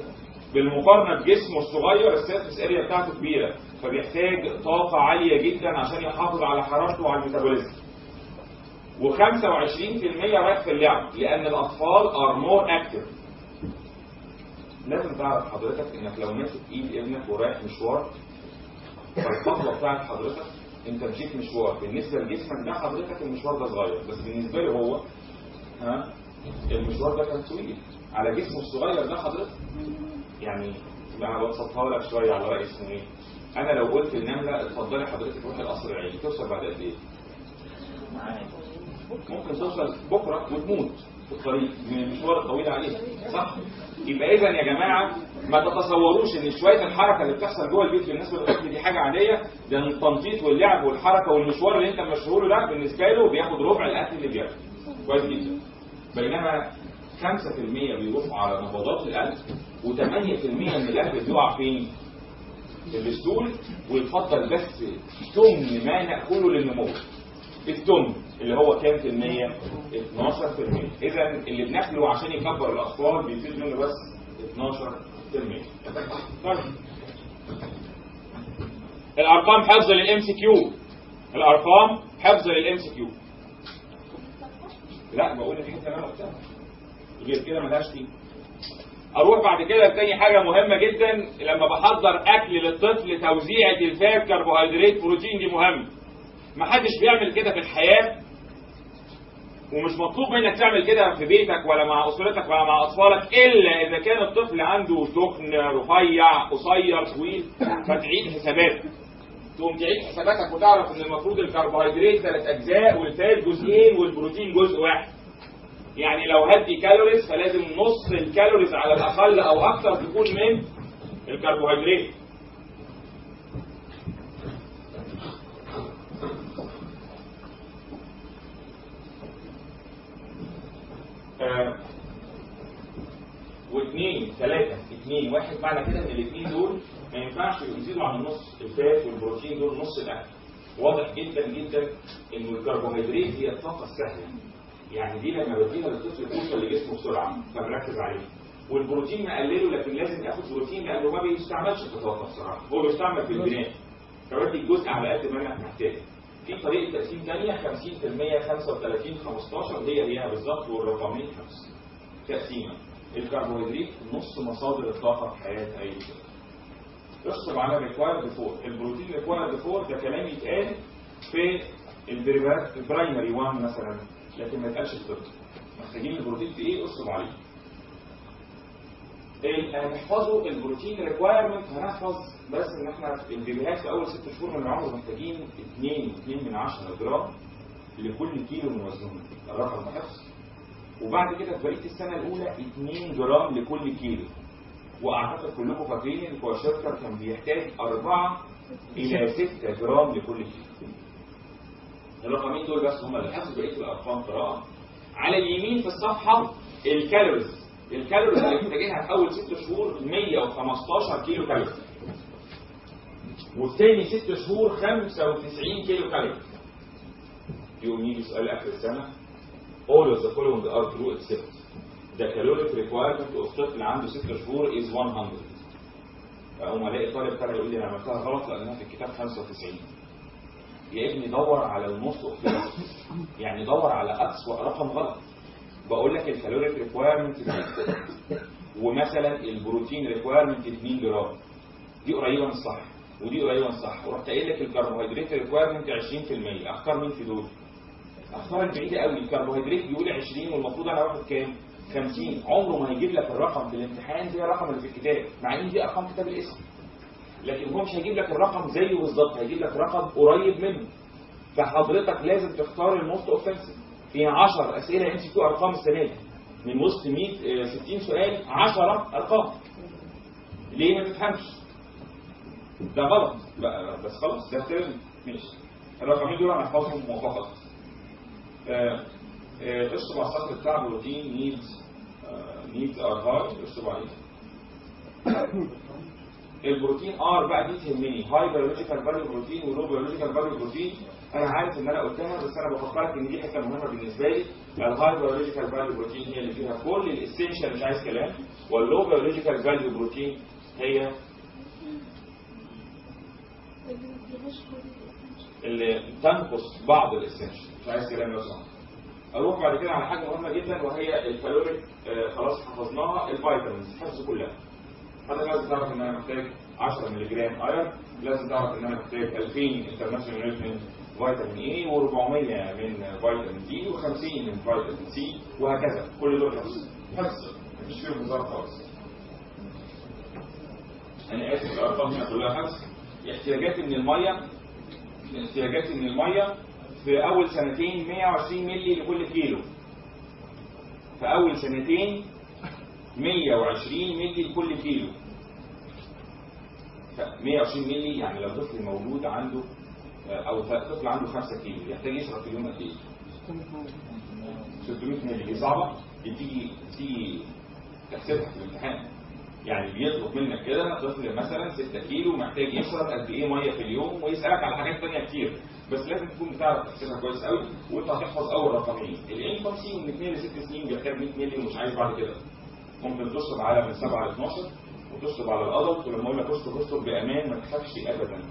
بالمقارنة بجسمه الصغير ال surface area بتاعته كبيرة. فبيحتاج طاقة عالية جدا عشان يحافظ على حرارته وعلى ال metabolism. و25% رايح في اللعب لأن الأطفال are more active لازم تعرف حضرتك إنك لو ماسك ايد ابنك ورايح مشوار فالخطوة بتاعت حضرتك أنت مشيت مشوار. بالنسبة لجسمك ده حضرتك المشوار ده صغير بس بالنسبة له هو ها المشوار ده كان طويل. على جسمه الصغير ده حضرتك؟ يعني أنا ببسطها لك شوية على رأي اسمه إيه؟ أنا لو قلت النمله اتفضلي حضرتك روحي القصر العيني. توصل بعد قد إيه؟ ممكن توصل بكرة وتموت في الطريق من المشوار الطويل عليها صح؟ يبقى اذا يا جماعة ما تتصوروش إن شوية الحركة اللي بتحصل جوه البيت بالنسبة للطفل دي حاجة عادية ده التنطيط واللعب والحركة والمشوار اللي أنت مشهور له ده بالنسبة له بياخد ربع الأكل اللي بياكله. كويس جدا. بينما 5% بيروحوا على نبضات القلب و8% من القلب بيقع فين؟ في ويفضل بس تمن ما ناكله للنمو. التمن اللي هو كام في المية؟ 12% اذا اللي بناكله عشان يكبر الأطفال بيفيد منه بس 12% طيب الأرقام حفظ لل MCQ. الأرقام حفظ لل MCQ. لا بقول الحته اللي أنا قلتها غير كده ملهاش قيمه أروح بعد كده لتاني حاجة مهمة جدا لما بحضر أكل للطفل توزيعه ال fat كربوهيدرات بروتين دي مهم. ما حدش بيعمل كده في الحياة ومش مطلوب منك تعمل كده في بيتك ولا مع أسرتك ولا مع أطفالك إلا إذا كان الطفل عنده تخن رفيع قصير طويل فتعيد حساباتك تقوم تعيد حساباتك وتعرف إن المفروض الكربوهيدرات ثلاث أجزاء وال fat جزئين والبروتين جزء واحد. يعني لو هدي calories فلازم نص ال calories على الأقل أو أكثر تكون من الكربوهيدرات. آه، واثنين ثلاثة اثنين واحد معنى كده ان الاثنين دول ما ينفعش يزيدوا عن النص الفات والبروتين دول نص الأكل. واضح جدا جدا ان الكربوهيدرات هي الطاقة السهلة يعني دي لما بديها للطفل توصل لجسمه بسرعة فبركز عليه. والبروتين نقلله لكن لازم ياخد بروتين لأنه ما بيستعملش كطاقة بصراحة. هو بيستعمل في البناء. فبدي الجزء على قد ما أنا محتاج. في طريقة تقسيم ثانية 50% 35 15 هي هي بالظبط والرقمين خمس. تقسيمة. الكربوهيدرات نص مصادر الطاقة في حياة أي إنسان اشطب على required for البروتين required for ده كلام يتقال في ال primary 1 مثلا. لكن ما يتقالش الطب محتاجين البروتين في إيه؟ اشطب عليه. هنحفظه. البروتين requirement هنحفظ بس إن إحنا في البيبيهات في أول ست شهور من العمر محتاجين 2 2 من 10 جرام لكل كيلو من وزنهم ده حفظ. وبعد كده في بقية السنة الأولى 2 جرام لكل كيلو. وأعتقد كلكم فاكرين إن كواشركر كان بيحتاج 4 إلى 6 جرام لكل كيلو. الرقمين دول بس هم اللي حفظ بقية الأرقام؟ قراءه على اليمين في الصفحة ال calories. ال calories اللي محتاجينها في أول ست شهور 115 كيلو كالوري والتاني ست شهور 95 كيلو كالوري يقوم يجي سؤال اخر السنة all of the following are true except the caloric requirement of طفل عنده ست شهور is 100 فأقوم ألاقي طالب طلع يقول لي أنا عملتها غلط لانها في الكتاب 95 يا ابني دور على النص يعني دور على أسوأ رقم غلط. بقول لك ال caloric requirement ومثلا البروتين requirement 2 جرام. دي قريبة من الصح. ودي قريبة من الصح. ورحت قايل لك الكربوهيدرات requirement 20% أختار مين في دول؟ أختار البعيده قوي. الكربوهيدرات بيقول 20 والمفروض أنا واخد كام؟ 50 عمره ما هيجيب لك الرقم في الامتحان زي الرقم اللي في الكتاب مع إن دي أرقام كتاب القسم. لكن هو مش هيجيب لك الرقم زيه بالظبط هيجيب لك رقم قريب منه. فحضرتك لازم تختار ال most offensive في 10 أسئلة MCQ أرقام السنة دي. من وسط 100 60 سؤال 10 أرقام. ليه ما تفهمش؟ ده غلط. بس خلاص ده ترم ماشي. الرقمين دول هنحفظهم موافقة. اشطب على السطر بتاع protein needs needs are high اشطب عليه. البروتين are بقى دي تهمني high biological value protein و low biological value protein أنا عارف إن أنا قلتها بس أنا بفكرك إن دي حتة مهمة بالنسبة لي. ال high biological value protein هي اللي فيها كل ال essential مش عايز كلام. وال low biological value protein هي اللي تنقص بعض ال essential مش عايز كلام لو أروح بعد كده على حاجة مهمة جدا وهي ال caloric آه خلاص حفظناها ال vitamins حفظ كلها. حضرتك لازم تعرف إن أنا محتاج 10 مللي جرام iron لازم تعرف إن أنا محتاج 2000 international من فيتامين A و400 من فيتامين D و50 من فيتامين C وهكذا. كل دول حفظ حفظ مفيش فيهم هزار خالص. أنا آسف الارقام كلها حفظ. احتياجاتي من المية احتياجاتي من المية في أول سنتين 120 مللي لكل كيلو. في أول سنتين 120 مللي لكل كيلو. 120 مللي يعني لو طفل مولود عنده أو طفل عنده 5 كيلو يحتاج يشرب في اليوم قد إيه؟ 600 مللي. دي صعبة؟ دي تيجي تيجي تحسبها في الامتحان. يعني بيطلب منك كده طفل مثلا 6 كيلو محتاج يشرب قد إيه مية في اليوم ويسألك على حاجات ثانية كتير. بس لازم تكون بتعرف تحسبها كويس قوي وأنت هتحفظ أول رقمين. الانفانسي من 2 ل 6 سنين بيحتاج 100 مللي ومش عايز بعد كده. ممكن تشرب على من 7 ل 12 وتشرب على الادلت ولما أقول لك اشرب اشرب بأمان ما تخافش ابدا.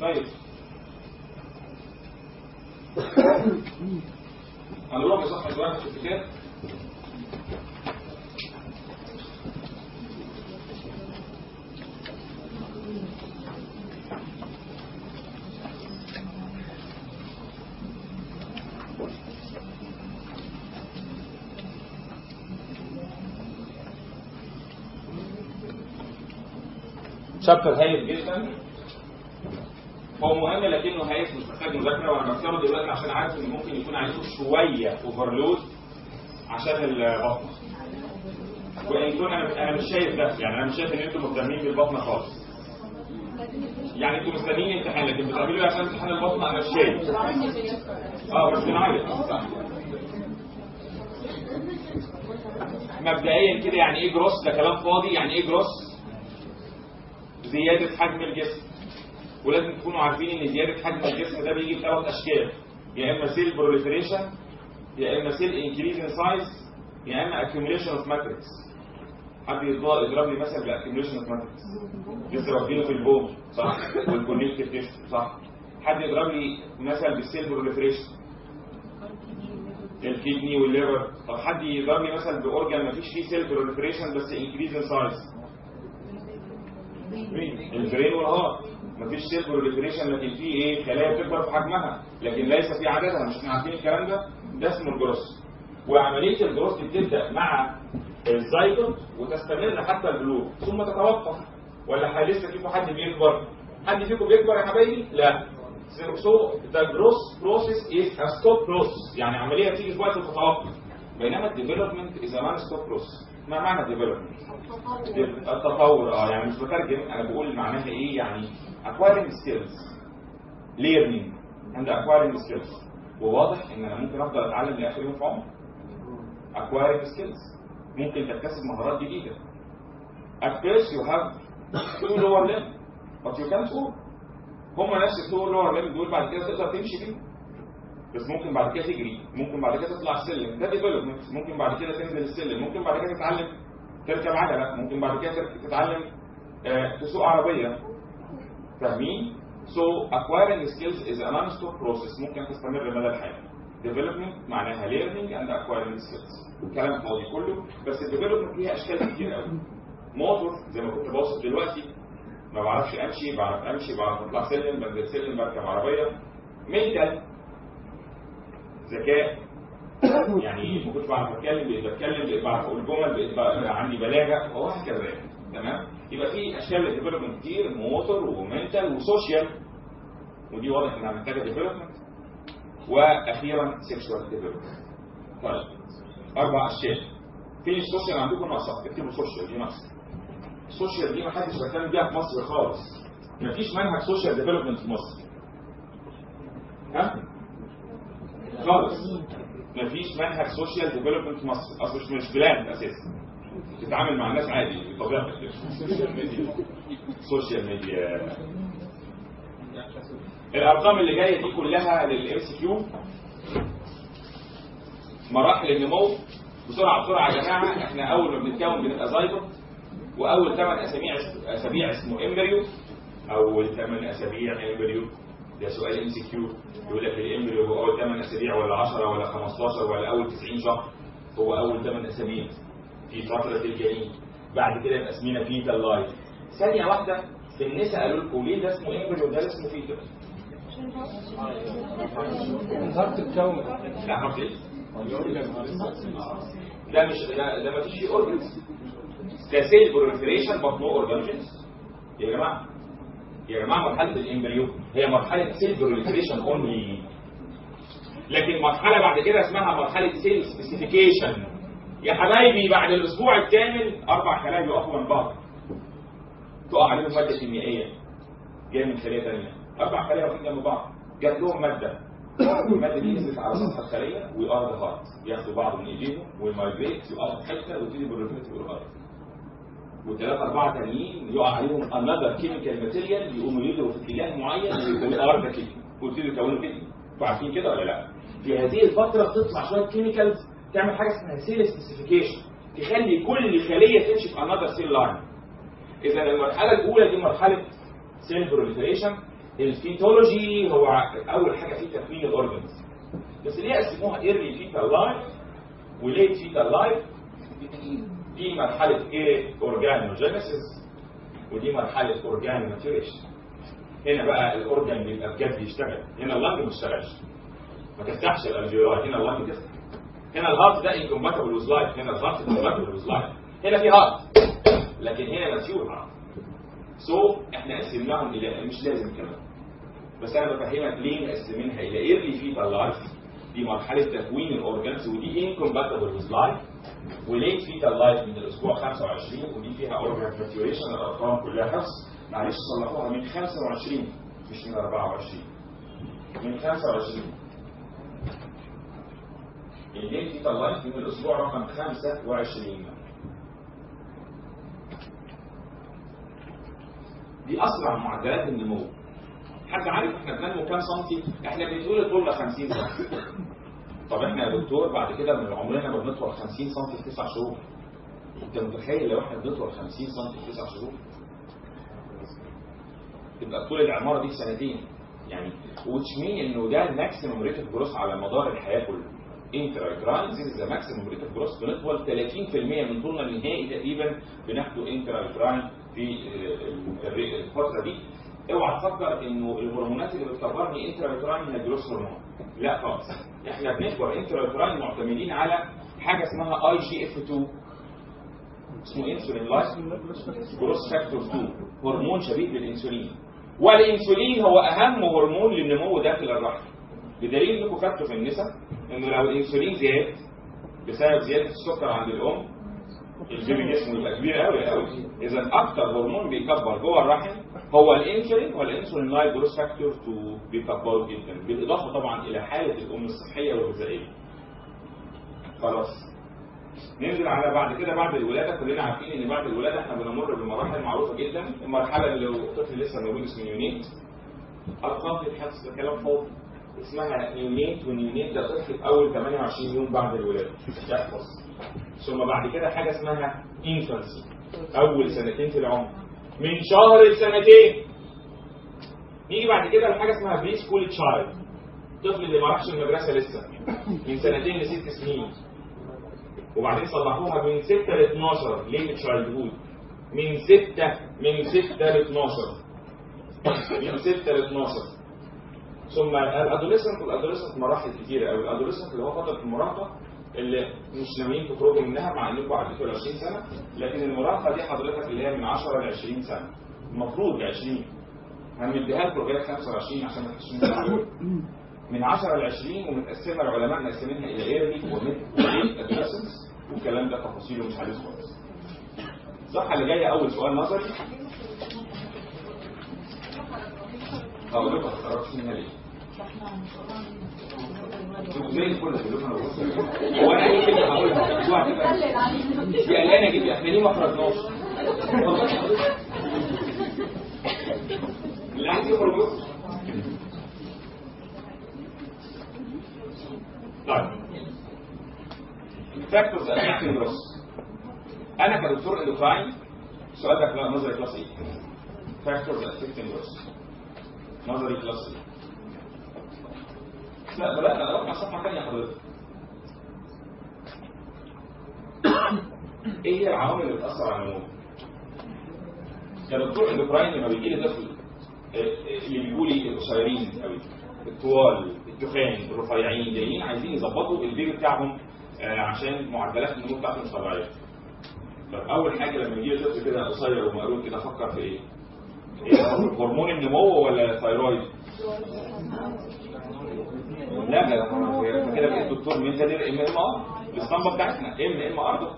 طيب. هنروح لصفحه واحد في الكتاب. chapter هايف جدا هو مهم لكنه هايف مش محتاج مذاكره وأنا بكتبه دلوقتي عشان عارف إن ممكن يكون عليكم شوية overload عشان البطنة. وإن كنت أنا مش شايف ده يعني أنا مش شايف إن أنتم مهتمين بالبطنة خالص. يعني أنتوا مستنيين امتحان لكن بتعملوا إيه عشان امتحان البطنة؟ أنا مش شايف. آه بس بنعيط مبدئيا كده يعني إيه جروس؟ ده كلام فاضي. يعني إيه جروس؟ زيادة حجم الجسم. ولازم تكونوا عارفين إن زيادة حجم الجسم ده بيجي بثلاث أشكال. يا إما cell proliferation يا إما cell increase in size يا إما accumulation of matrix حد يضرب يضرب لي مثل بال accumulation of matrix لسه واخدينه في ال bone صح؟ وال connective tissue صح؟ حد يضرب لي مثل بال cell proliferation ال kidney وال liver. طب حد يضرب لي مثل ب organ مفيش فيه cell proliferation بس increase in size ال brain وال heart مفيش cell proliferation لكن في إيه؟ خلايا بتكبر في حجمها. لكن ليس في عددها مش إحنا عارفين الكلام ده. ده اسمه الجروس وعملية الجروس بتبدأ مع الزيجوت وتستمر حتى البلوغ. ثم تتوقف. ولا لسه فيكم حد بيكبر؟ حد فيكم بيكبر يا حبايبي؟ لا. The growth process is a stop process. يعني عملية تيجي في وقت وتتوقف. بينما ال development a non-stop process. ما معنى development التطور آه يعني مش بترجم أنا بقول معناها إيه يعني acquiring skills learning and acquiring skills. وواضح إن أنا ممكن أفضل أتعلم لآخر يوم في عمري. acquiring skills. ممكن تكتسب مهارات جديدة. At first you have two lower limb but you can't walk هم نفس ال two lower limb دول بعد كده تقدر تمشي بيهم بس ممكن بعد كده تجري. ممكن بعد كده تطلع السلم. ده development ممكن بعد كده تنزل السلم. ممكن بعد كده تتعلم تركب عجلة. ممكن بعد كده تتعلم آه تسوق عربية. فاهمين؟ So acquiring skills is a non-stop process. ممكن تستمر مدى الحياة. Development معناها learning and acquiring skills. كلام فاضي كله بس ال development ليها أشكال كتير قوي موتور زي ما كنت بوصف دلوقتي ما بعرفش أمشي بعرف أمشي بعرف أطلع سلم بنزل سلم بركب عربية. mental ذكاء. يعني ما كنتش بعرف أتكلم بقيت بتكلم بقيت بعرف أقول جمل بقيت بقى عندي بلاغة وهكذا يعني. تمام؟ يبقى في اشكال لل development كتير motor و mental و social ودي واضح إنها محتاجة development وأخيرا sexual development طيب أربع أشياء. فين ال social عندكم ناقصة؟ اكتبوا social دي ناقصة. ال social دي ما حدش بيهتم بيها في مصر خالص. مفيش منهج social development في مصر. ها؟ خالص. مفيش منهج social development في مصر. أصل مش مش بلاد أساسا. تتعامل مع الناس عادي بطبيعتك كده. social media social media الأرقام اللي جاية دي كلها لل MCQ مراحل النمو. بسرعة بسرعة يا جماعة. إحنا أول ما بنتكون بنبقى زايجوت وأول 8 أسابيع أسابيع اسمه embryo أول 8 أسابيع embryo ده سؤال MCQ يقول لك ال embryo هو أول 8 أسابيع ولا 10 ولا 15 ولا أول 90 شهر هو أول 8 اسابيع في فترة الجنين بعد كده يبقى اسمينا fetal life ثانية واحدة النساء قالوا لكم ليه ده اسمه embryo وده اسمه fetal ظهرت الكون لا حرف إيه؟ ده مش ده, ما فيش فيه organs ده cell proliferation بس no organogenesis يا جماعة يا جماعة مرحلة ال embryo هي مرحلة cell proliferation only لكن مرحلة بعد كده اسمها مرحلة cell specification يا حبايبي بعد الأسبوع الكامل أربع خلايا يقفوا من بعض. تقع عليهم مادة كيميائية. جاية من خلية ثانية أربع خلايا واقفين جنب بعض. جات لهم مادة. المادة دي نزلت على سطح الخلية. ويقعد هارت ياخدوا بعض من إيديهم. ويمايجريت في حتة ويبتدي بالروتيت والهارت وثلاثة أربعة تانيين يقع عليهم another chemical material يقوموا يجروا في اتجاه معين ويبقوا الأرض كده ويبتدوا يكونوا كده أنتوا عارفين كده ولا لا؟ في هذه الفترة بتطلع شوية chemicals تعمل حاجة اسمها cell specification تخلي كل خلية تمشي في another cell line إذا المرحلة الأولى دي مرحلة cell proliferation ال fetal age هو أول حاجة فيه تكوين ال organs بس ليه قسموها early fetal life و late fetal life دي مرحلة إيه؟ organogenesis ودي مرحلة organ maturation. هنا بقى ال organ بيبقى بجد يشتغل. هنا ال lung ما بيشتغلش ما تفتحش ال alveoli هنا ال lung تفتح هنا ال heart ده incompatible with life هنا ال heart incompatible with life هنا في heart لكن هنا mature heart. so إحنا قسمناهم إلى مش لازم كمان. بس أنا بفهمك ليه مقسمينها إلى early fetal life دي مرحلة تكوين ال organs ودي incompatible with life و late fetal life من الأسبوع 25 ودي فيها organ maturation الأرقام كلها حفظ. معلش صلحوها. من 25 مش من 24 من 25 ال late fetal life من الأسبوع رقم 25 دي اسرع معدلات النمو. حد عارف إحنا بننمو كام سنتي؟ إحنا بنقول طولنا 50 سنتي. طب إحنا يا دكتور بعد كده من عمرنا ما بنطول 50 سنتي في 9 شهور. انت متخيل لو إحنا بنطول 50 سنتي في 9 شهور؟ تبقى طول العمارة دي سنتين. يعني which mean إنه ده ال maximum rate of growth على مدار الحياة كلها. intrauterine is the maximum rate of growth بنطول 30% من طولنا النهائي تقريبا. بناخده intra في الفترة دي. اوعى تفكر انه الهرمونات اللي بتكبرني intra هي growth hormone. لا خالص. إحنا بنكبر intra معتمدين على حاجة اسمها IGF 2 اسمه insulin-like growth factor 2 هرمون شبيه للانسولين والإنسولين هو أهم هرمون للنمو داخل الرحم. بدليل إنكم خدتوا في النساء إنه لو الإنسولين زاد بسبب زيادة السكر عند الأم ال baby جسمه يبقى كبير قوي قوي اذا أكتر هرمون بيكبر جوه الرحم هو الانسولين وال insulin-like growth factor 2 بيكبروا جدا بالإضافة طبعا إلى حالة الأم الصحية والغذائية. خلاص. ننزل على بعد كده بعد الولادة كلنا عارفين إن بعد الولادة إحنا بنمر بمراحل معروفة جدا المرحلة اللي الطفل لسه مولود اسمه neonate أرقام تتحدث بكلام فوق. اسمها neonate و neonate ده طفل في اول 28 يوم بعد الولادة. تحفظ ثم بعد كده حاجة اسمها infancy أول سنتين في العمر. من شهر لسنتين نيجي بعد كده لحاجة اسمها preschool child. الطفل اللي ما راحش المدرسة لسه. من سنتين لست سنين. وبعدين صلحوها من 6 ل 12 late childhood من 6 من 6 ل 12 من 6 ل 12 ثم ال adolescent وال adolescent مراحل كتيرة قوي ال adolescent اللي هو فترة المراهقة اللي مش ناويين تخرجوا منها مع إنكم عديتوا ال 20 سنة لكن المراهقة دي حضرتك اللي هي من 10 ل 20 سنة. المفروض 20 هنديها لكم لغايه 25 عشان ما تحسوش من 10 ل 20 ومتقسمة العلماء مقسمينها إلى early و mid و late adolescence والكلام ده تفاصيله مش عايز خالص. الصفحه اللي جاية أول سؤال نظري؟ هقول لكم هتعرفوا منها ليه؟ زي الفل هو أنا اي كلمه هقولها اوعى تبقى دي قلقانه جدا إحنا كدكتور endocrine السؤال ده نظري كلاس إيه؟ factors affecting نظري كلاس إيه؟ لا بدأنا نروح على صفحة ثانية حضرتك إيه هي العوامل اللي بتأثر على النمو؟ كدكتور اندوكراين لما بيجي لي طفل اللي بيقول لي القصيرين قوي الطوال التخان الرفيعين جايين عايزين يظبطوا البيبي بتاعهم عشان معدلات النمو بتاعتهم مش طبيعية. طب أول حاجة لما يجي لي طفل كده قصير ومقلوب كده أفكر في إيه؟ إيه هرمون النمو ولا thyroid؟ لا لا كده بقيت دكتور من تدير MMR. الاسطمبة بتاعتنا MMR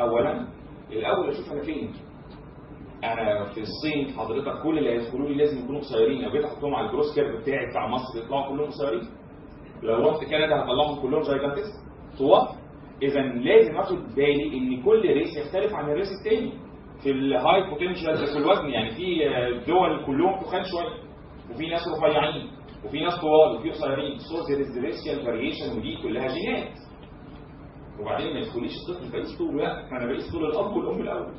اولا الأول أشوف أنا فين. أنا في الصين حضرتك كل اللي هيدخلوا لي لازم يكونوا قصيرين. لو جيت احطهم على ال growth curve بتاعي بتاع مصر يطلعوا كلهم قصيرين. لو رحت كندا هطلعهم كلهم giants طوال. اذا لازم آخد بالي إن كل race يختلف عن ال race الثاني في ال high potential في الوزن يعني في دول كلهم تخان شوية وفي ناس رفيعين. وفي ناس طوال وفي قصيرين so there is racial variation ودي كلها جينات وبعدين ما يدخليش الطفل فيقيس طوله لا أنا بقيس طول الأب والأم الأول.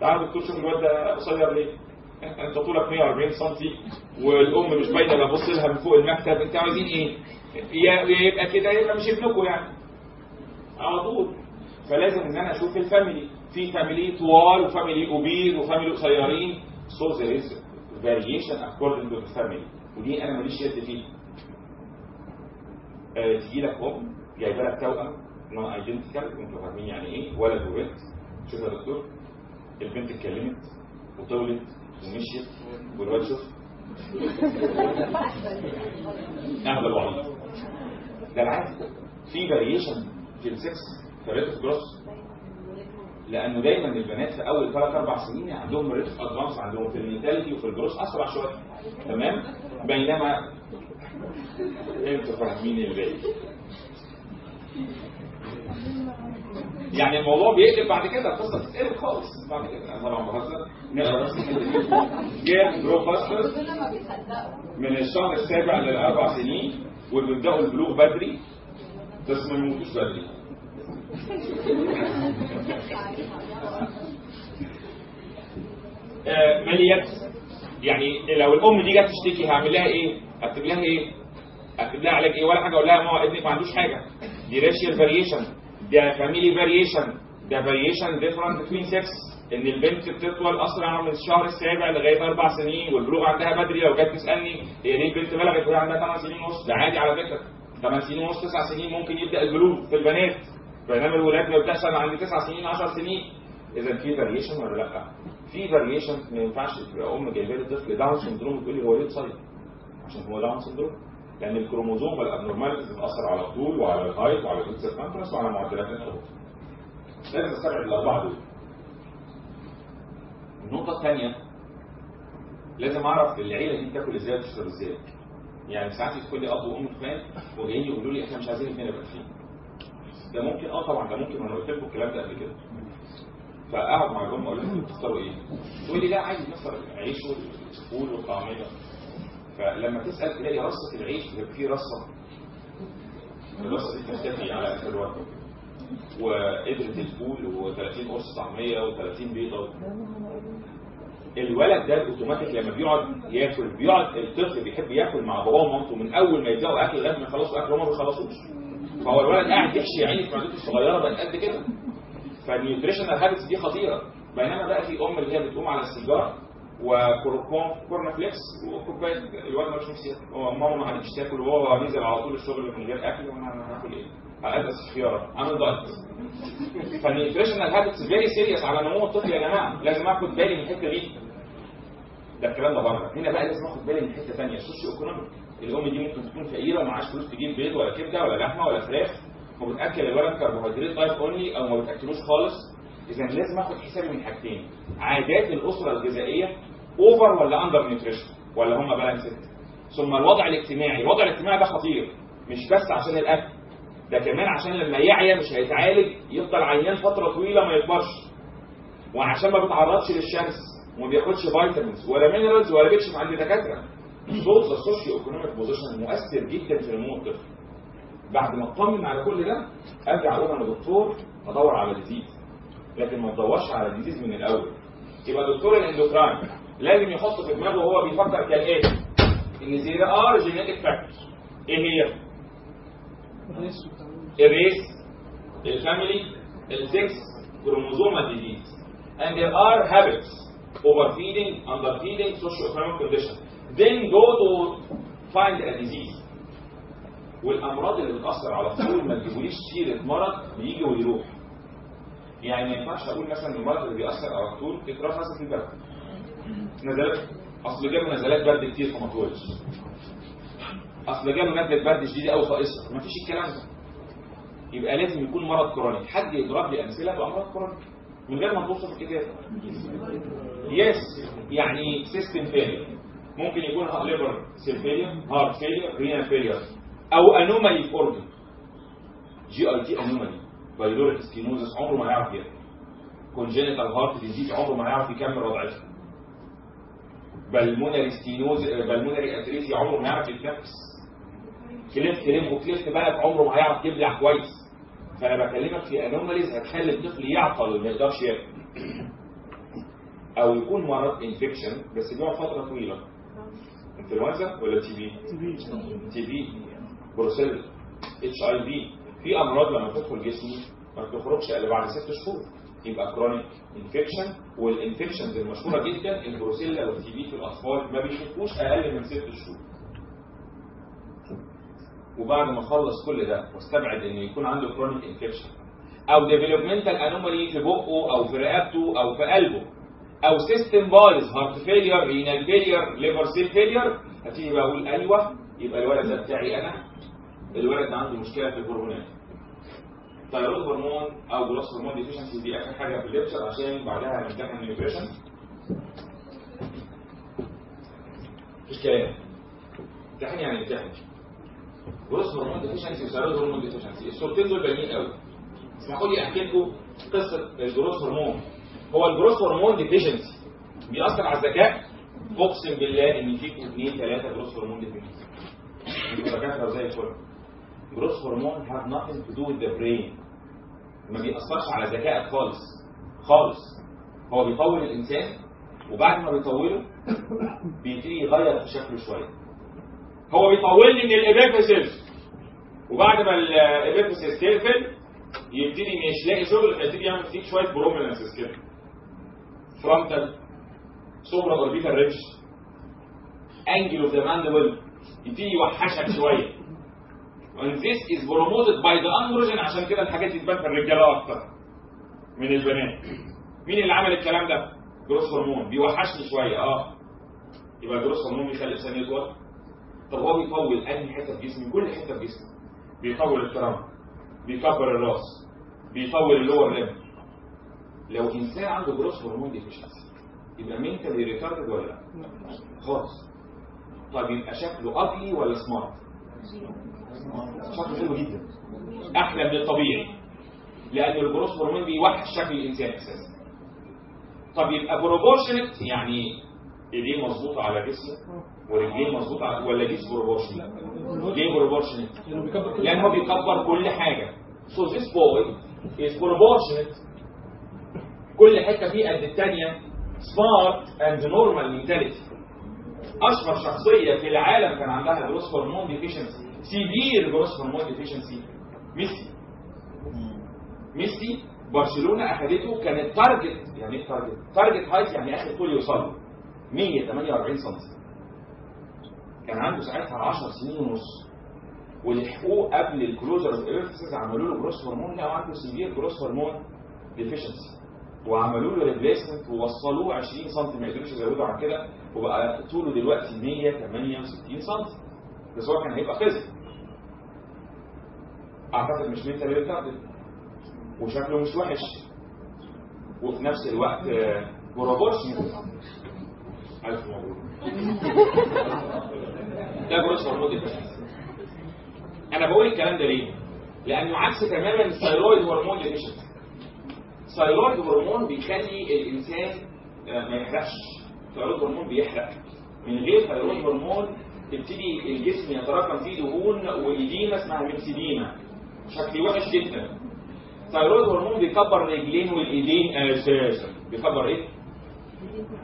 تعال دكتور شوف الواد ده قصير ليه؟ [laughs] أنت طولك 140 سم والأم مش باينة ببص لها من فوق المكتب أنتوا عايزين إيه؟ يا يبقى كده يبقى مش ابنكم يعني. على طول. فلازم إن أنا أشوف ال family. في family طوال و family obese و family قصيرين. There is variation according to the family. ودي أنا ماليش يد فيها آه، تجي لك أم جايبة لك توأم non identical أنتوا فاهمين يعني إيه؟ ولد وبنت. شوف يا دكتور البنت اتكلمت وطولت ومشيت والواد شوف. [laughs] اهبل وعبيط ده العادي في variation في ال sex of growth لأنه دايما البنات في أول ثلاث أربع سنين عندهم rate of advance عندهم في ال mentality وفي الجروس أسرع شوية. تمام؟ بينما أنتوا فاهمين الباقي. يعني الموضوع بيقلب بعد كده القصة بتتقلب خالص؟ بعد كده. أنا طبعا بهزر. بس جاب بروفاستر من الشهر السابع للأربع سنين وبيبدأوا البلوغ بدري. بس ما يموتوش بدري. آه، ماليات يعني لو الأم دي جت تشتكي هعمل لها إيه؟ أكتب لها إيه؟ أكتب لها علاج إيه؟ ولا حاجة أقول لها ما هو ابنك ما عندوش حاجة. دي racial variation ده family variation ده variation different between sex إن البنت بتطول أسرع من الشهر السابع لغاية أربع سنين والبلوغ عندها بدري لو جت تسألني هي ليه البنت بلغت؟ وهي عندها 8 سنين ونص. ده عادي على فكرة. 8 سنين ونص 9 سنين ممكن يبدأ البلوغ في البنات. بينما الولاد ما بتحصل عند 9 سنين 10 سنين إذا في variation ولا لأ؟ في variation ما ينفعش تبقى أم جايبة لي طفل Down syndrome وتقول لي هو ليه قصير؟ عشان هو Down syndrome لأن ال chromosome ال abnormalities بتاثر على الطول وعلى ال height وعلى الجنس الكونتراست وعلى معدلات النمو لازم استبعد الأربعة دول. النقطة الثانية لازم أعرف العيلة دي بتاكل إزاي وبتشرب إزاي. يعني ساعات يدخل لي أب وأم تخان وجايين يقولوا لي إحنا مش عايزين اثنين نبقى فيه ده ممكن آه طبعا ده ممكن وأنا قلت لكم الكلام ده قبل كده. فاقعد مع الام أقول لهم بتختاروا إيه؟ تقول لي لا عادي نفطر العيش والفول والطعمية. فلما تسأل تلاقي رصة العيش فيه رصة. الرصة دي تختفي على آخر الوقت. وقدرة الفول و30 قرص طعمية و30 بيضة. الولد ده أوتوماتيك لما بيقعد ياكل بيقعد الطفل بيحب ياكل مع باباه ومامته من أول ما يبدأوا أكل لغايه ما يخلصوا أكل هم ما بيخلصوش فهو الولد قاعد يحشي عيني في معدته الصغيره بقت قد كده. فال nutritional habits دي خطيرة. بينما بقى في أم اللي هي بتقوم على السيجار و corn corn flakes وكوبايه الولد مش نفسي هو ماما ما عادتش تاكل وهو نزل على طول الشغل من غير أكل وأنا هاكل إيه؟ هألبس خيارة. عامل diet فال nutritional habits very serious على نمو الطفل يا جماعة. لازم آخد بالي من الحته دي. ده الكلام ده بره. هنا بقى لازم آخد بالي من حتة ثانية ال socioeconomic الام دي ممكن تكون فقيرة ومعاش فلوس تجيب بيض ولا كبدة ولا لحمة ولا فراخ وبتاكل الولد كربوهيدرات type only أو ما بتأكلوش خالص. اذا لازم آخد حسابي من حاجتين عادات الأسرة الغذائية over ولا under nutrition ولا هم balanced ثم الوضع الاجتماعي الوضع الاجتماعي ده خطير مش بس عشان الأكل ده كمان عشان لما يعيا مش هيتعالج يفضل عيان فترة طويلة ما يكبرش. وعشان ما بيتعرضش للشمس وما بياخدش vitamins ولا minerals ولا بيكشف عند دكاترة. سو ال socioeconomic position مؤثر جدا في نمو الطفل بعد ما اطمن على كل ده أرجع أقول أنا دكتور أدور على disease لكن ما تدورش على disease من الأول. يبقى دكتور ال endocrine لازم يحط في دماغه وهو بيفكر كالاتي إن there are genetic factors إيه هي؟ ال race ال family ال sex chromosomal disease and there are habits. Overfeeding underfeeding socio-economic condition then go to find a disease. والأمراض اللي بتأثر على الطفل ما تجيبوليش سيرة مرض بيجي ويروح. يعني ما ينفعش أقول مثلا المرض اللي بيأثر على الطول تكرار حاسه البرد نزلات أصل جاله نزلات برد كتير فما طولش أصل جاله نزلة برد شديدة قوي فقصر ما فيش الكلام ده. يبقى لازم يكون مرض كروني حد يضرب لي أمثلة بامراض كروني من غير ما توصف الكتاب. yes يعني system failure ممكن يكون liver cell failure heart failure renal failure أو anomaly في organ GIT anomaly pyloric stenosis عمره ما هيعرف ياكل congenital heart disease عمره ما هيعرف يكمل وضعيته pulmonary stenosis pulmonary atresia عمره ما يعرف يتنفس cleft lip و cleft palate عمره ما هيعرف يبلع كويس فانا بكلمك في anomalies هتخلي الطفل يعطل وما يقدرش ياكل أو يكون مرض infection بس بيقعد فتره طويله انفلونزا ولا تي بي تي بي بروسيل اتش اي في في أمراض لما تدخل جسمي ما بتخرجش إلا بعد ست شهور. يبقى chronic infection وال infections المشهوره جدا البروسيلا وال TB في الأطفال ما بيشوفوش أقل من ست شهور. وبعد ما أخلص كل ده واستبعد إن يكون عنده chronic infection أو developmental anomaly في بقه أو في رقبته أو في قلبه. أو system بايظ heart failure renal failure liver cell failure هتيجي بقى أقول أيوه يبقى الولد ده بتاعي أنا. الولد ده عنده مشكلة في الهرمونات. thyroid hormone أو growth hormone deficiency دي آخر حاجة في ال lecture عشان بعدها هنمتحن ال nutrition مفيش كلام. امتحان يعني امتحان growth hormone deficiency و thyroid hormone deficiency الصورتين دول باينين قوي. اسمحوا لي أحكي لكم قصة ال growth hormone هو ال growth hormone deficiency بيأثر على الذكاء. أقسم بالله إن فيكم اثنين ثلاثة growth hormone deficiency دكاتره زي الفل. growth hormone nothing to do with the brain. ما بيأثرش على ذكائك خالص. خالص. هو بيطول الإنسان وبعد ما بيطوله بيبتدي يغير في شكله شوية. هو بيطول لي من ال epiphysis وبعد ما ال epiphysis تقفل يبتدي مش لاقي شغل فيبتدي يعمل فيك شوية prominences كده. frontal supraorbital ridge angle of the mandible يبتدي يوحشك شوية. And this is promoted by the androgen عشان كده الحاجات دي تبان في الرجالة أكتر. من البنات. مين اللي عمل الكلام ده؟ growth hormone. بيوحشني شوية. آه. يبقى growth hormone بيخلي الإنسان يطول طب هو بيطول أنهي حتة في جسمي كل حتة في جسمي بيطول ال trunk بيكبر الراس. بيطول ال lower limb لو إنسان عنده growth hormone deficiency يبقى mentally retarded ولا لا؟ خالص. طب يبقى شكله ugly ولا smart شكله حلو جدا. أحلى من الطبيعي. لأن ال growth hormone بيوحش شكل الإنسان أساسا. طب يبقى proportionate يعني إيديه مظبوطة على جسمه ورجليه مظبوطة على ولا disproportionate ليه proportionate لأن هو بيكبر كل حاجة. So this boy is proportionate كل حتة فيه قد الثانية smart and normal mentality أشهر شخصية في العالم كان عندها growth hormone deficiency severe growth hormone deficiency ميسي. ميسي برشلونة اخذته كانت target يعني إيه target؟ target height يعني آخر طول يوصل له 148 سم كان عنده ساعتها 10 سنين ونص. ولحقوه قبل ال closure of عملوا له growth hormone لقوا عنده severe growth hormone deficiency وعملوا له replacement ووصلوه 20 سم ما قدروش يزودوا عن كده وبقى طوله دلوقتي 168 سم بس هو كان هيبقى physically retarded مش mental retarded وشكله مش وحش. وفي نفس الوقت proportionate ألف مبروك. ده growth hormone أنا بقول الكلام ده ليه؟ لأنه عكس تماما ال thyroid hormone deficiency. ال thyroid hormone بيخلي الإنسان ما يحرقش. ال thyroid hormone بيحرق. من غير thyroid hormone تبتدي الجسم يتراكم فيه دهون و edema اسمها myxedema شكل وحش جدا. thyroid hormone بيكبر الرجلين والإيدين أساسا بيكبر إيه؟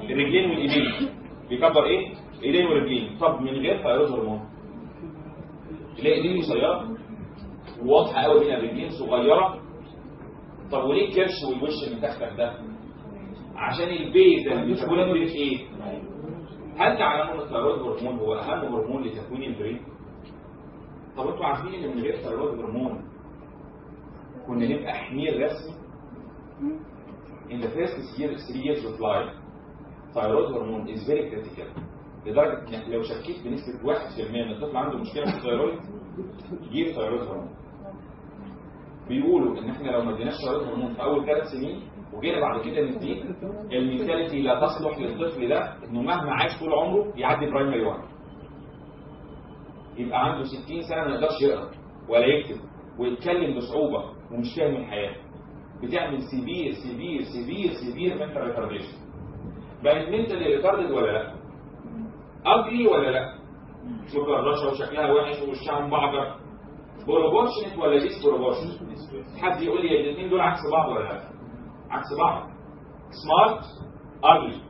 الرجلين والإيدين. بيكبر إيه؟ الايدين والرجلين طب من غير thyroid hormone؟ تلاقي إيدين قصيره وواضحه قوي هنا الرجلين صغيرة. طب وليه الكرش والوش المتختخ ده؟ عشان البيت اللي بتقول بيت إيه؟ هل تعلمون إن ال thyroid hormone هو أهم هرمون لتكوين ال brain؟ طب أنتوا عارفين إن من غير thyroid hormone كنا نبقى حمير رسمي؟ In the first three years of life, thyroid hormone is very critical. لدرجة لو شكيت بنسبة 1% ان الطفل عنده مشكلة في ال thyroid give thyroid hormone. بيقولوا إن إحنا لو ما اديناش thyroid hormone في أول ثلاث سنين وجينا بعد كده نديه ال mentality لا تصلح للطفل ده إنه مهما عاش طول عمره يعدي primary 1 يبقى عنده 60 سنة ما يقدرش يقرأ ولا يكتب ويتكلم بصعوبة ومش فاهم الحياة بتعمل severe severe severe severe mental retardation بقت mental retarded ولا لأ؟ ugly ولا لأ؟ مكرشه وشكلها وحش ووشها مبعجر proportionate ولا disproportionate حد يقول لي الاثنين دول عكس بعض ولا لا؟ عكس بعض. smart ugly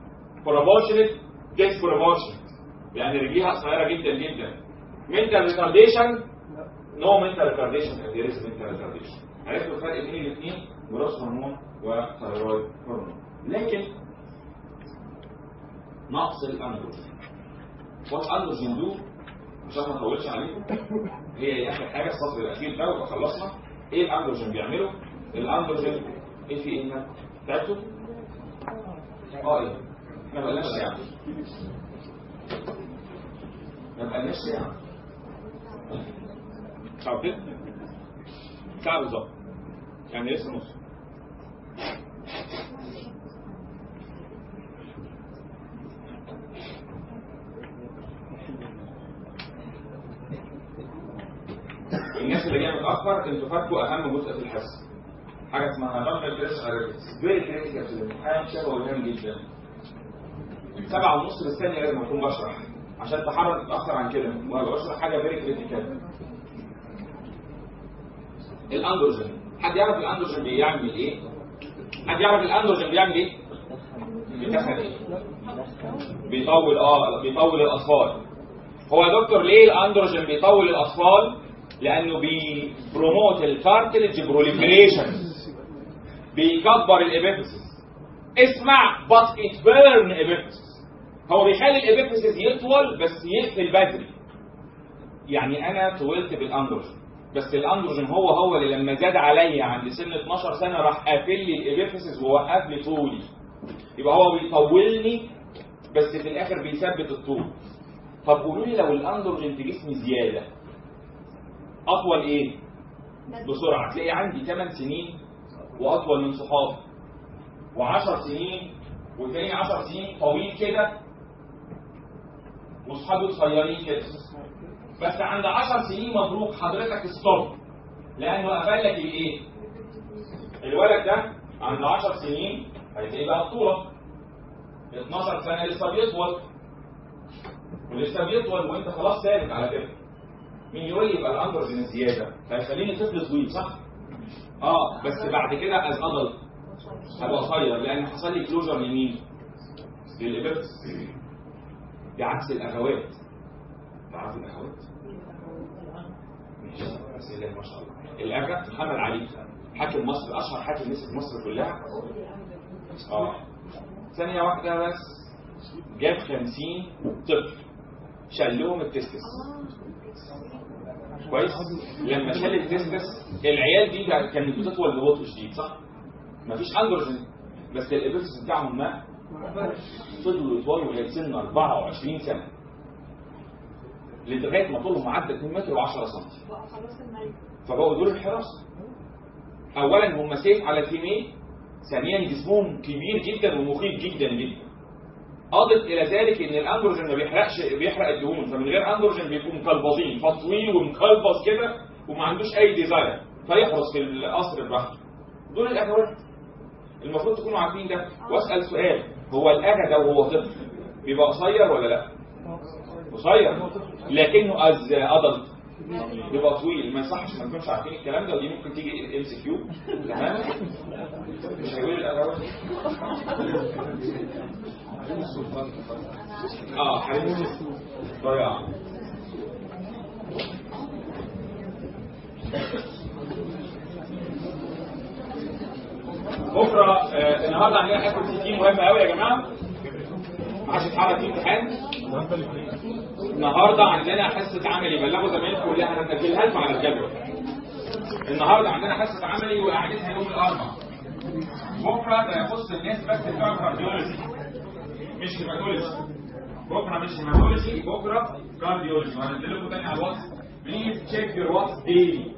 proportionate disproportionate يعني رجليها قصيره جدا جدا. mental retardation no mental retardation there is mental retardation عرفتوا الفرق بين الاثنين growth hormone و thyroid hormone لكن نقص ال androgen. what androgen do عشان ما اطولش عليكم. هي آخر حاجة السطر الأخير ده وخلصنا. إيه الأندروجين بيعمله؟ الأندروجين إيه في إيه؟ تعبتوا آه إيه. ما بقالناش ساعة. ما بقالناش ساعة. ساعه كده. ساعة بالظبط. يعني لسه نص. متاخر أنتوا فاتوا أهم جزء في الحصه حاجة اسمها normal growth rates very critical في الامتحان شبه مهم جدا. سبعة ونص بالثانية لازم أكون بشرح. عشان تحرك تتاخر عن كده. وأنا بشرح حاجة very critical الأندروجين. حد يعرف الأندروجين بيعمل إيه؟ حد يعرف الأندروجين بيعمل إيه؟ بيدخل إيه؟ بيطول آه بيطول الأطفال. هو يا دكتور ليه الأندروجين بيطول الأطفال؟ لأنه بي promote ال cartilage proliferation بيكبر ال epiphysis اسمع but it burn epiphysis هو بيخلي ال epiphysis يطول بس يقفل بدري. يعني أنا طولت بالأندروجين. بس الأندروجين هو هو اللي لما زاد عليا عند سن 12 سنة راح قافل لي الابيفيسيس ووقف لي طولي. يبقى هو بيطولني بس في الآخر بيثبت الطول. طب قولوا لي لو الأندروجين في جسمي زيادة. أطول إيه؟ بسرعة. تلاقي عندي 8 سنين وأطول من صحابي. و10 سنين والتاني 10 سنين طويل كده واصحابي قصيرين كده. بس عند 10 سنين مبروك حضرتك stop لأنه قفل لك الإيه؟ الولد ده عند 10 سنين هيتلاقي بقى بطولة. 12 سنة لسه بيطول. ولسه بيطول وانت خلاص ثابت على كده. مين يقول لي يبقى الاندروجين زياده هيخليني طفل طويل صح؟ آه بس بعد كده as adult هبقى قصير لأن حصل لي closure لمين؟ لل epiphysis دي عكس الأغوات. تعرف الأغوات؟ بسم الله ما شاء الله. الأخ محمد علي حاكم مصر أشهر حاكم مسك مصر كلها. آه. ثانية واحدة بس. جاب 50 طفل. شال لهم ال testes كويس. لما شال ال testes العيال دي كانت بتطول ببطء شديد صح؟ مفيش اندروجين بس ال epiphysis بتاعهم ما فضلوا يطولوا لغايه سن 24 سنة. لغايه ما طولهم عدى 2 متر و10 سم فبقوا دول الحراسة. اولا هم safe على ال female ثانيا جسمهم كبير جدا ومخيف جدا جدا. اضف إلى ذلك إن الأندروجين ما بيحرقش بيحرق الدهون. فمن غير أندروجين بيبقوا مكلبظين فطويل ومكلبظ كده وما عندوش أي desire فيحرس في القصر براحته دول الاغوات المفروض تكونوا عارفين ده. واسأل سؤال. هو الاغا ده وهو طفل؟ بيبقى قصير ولا لأ؟ قصير. لكنه as adult بيبقى طويل. ما يصحش. ما تكونش عارفين الكلام ده. ودي ممكن تيجي MCQ تمام؟ مش هيقول الاغاوات آه حبيبي ضياع بكره النهارده عندنا CT مهمة قوي يا جماعة. ما حدش يتحرك في امتحان النهارده عندنا حصة عملي بلغوا زمايلكم اللي هننزلها لكم على الجدول. النهارده عندنا حصة عملي وقعدتها يوم الأربعاء. بكرة ده يخص الناس بس بتوع ال cardiology. مش hematology بكره مش hematology بكره cardiology وهنزل لكم تاني على الواتس please check your واتس daily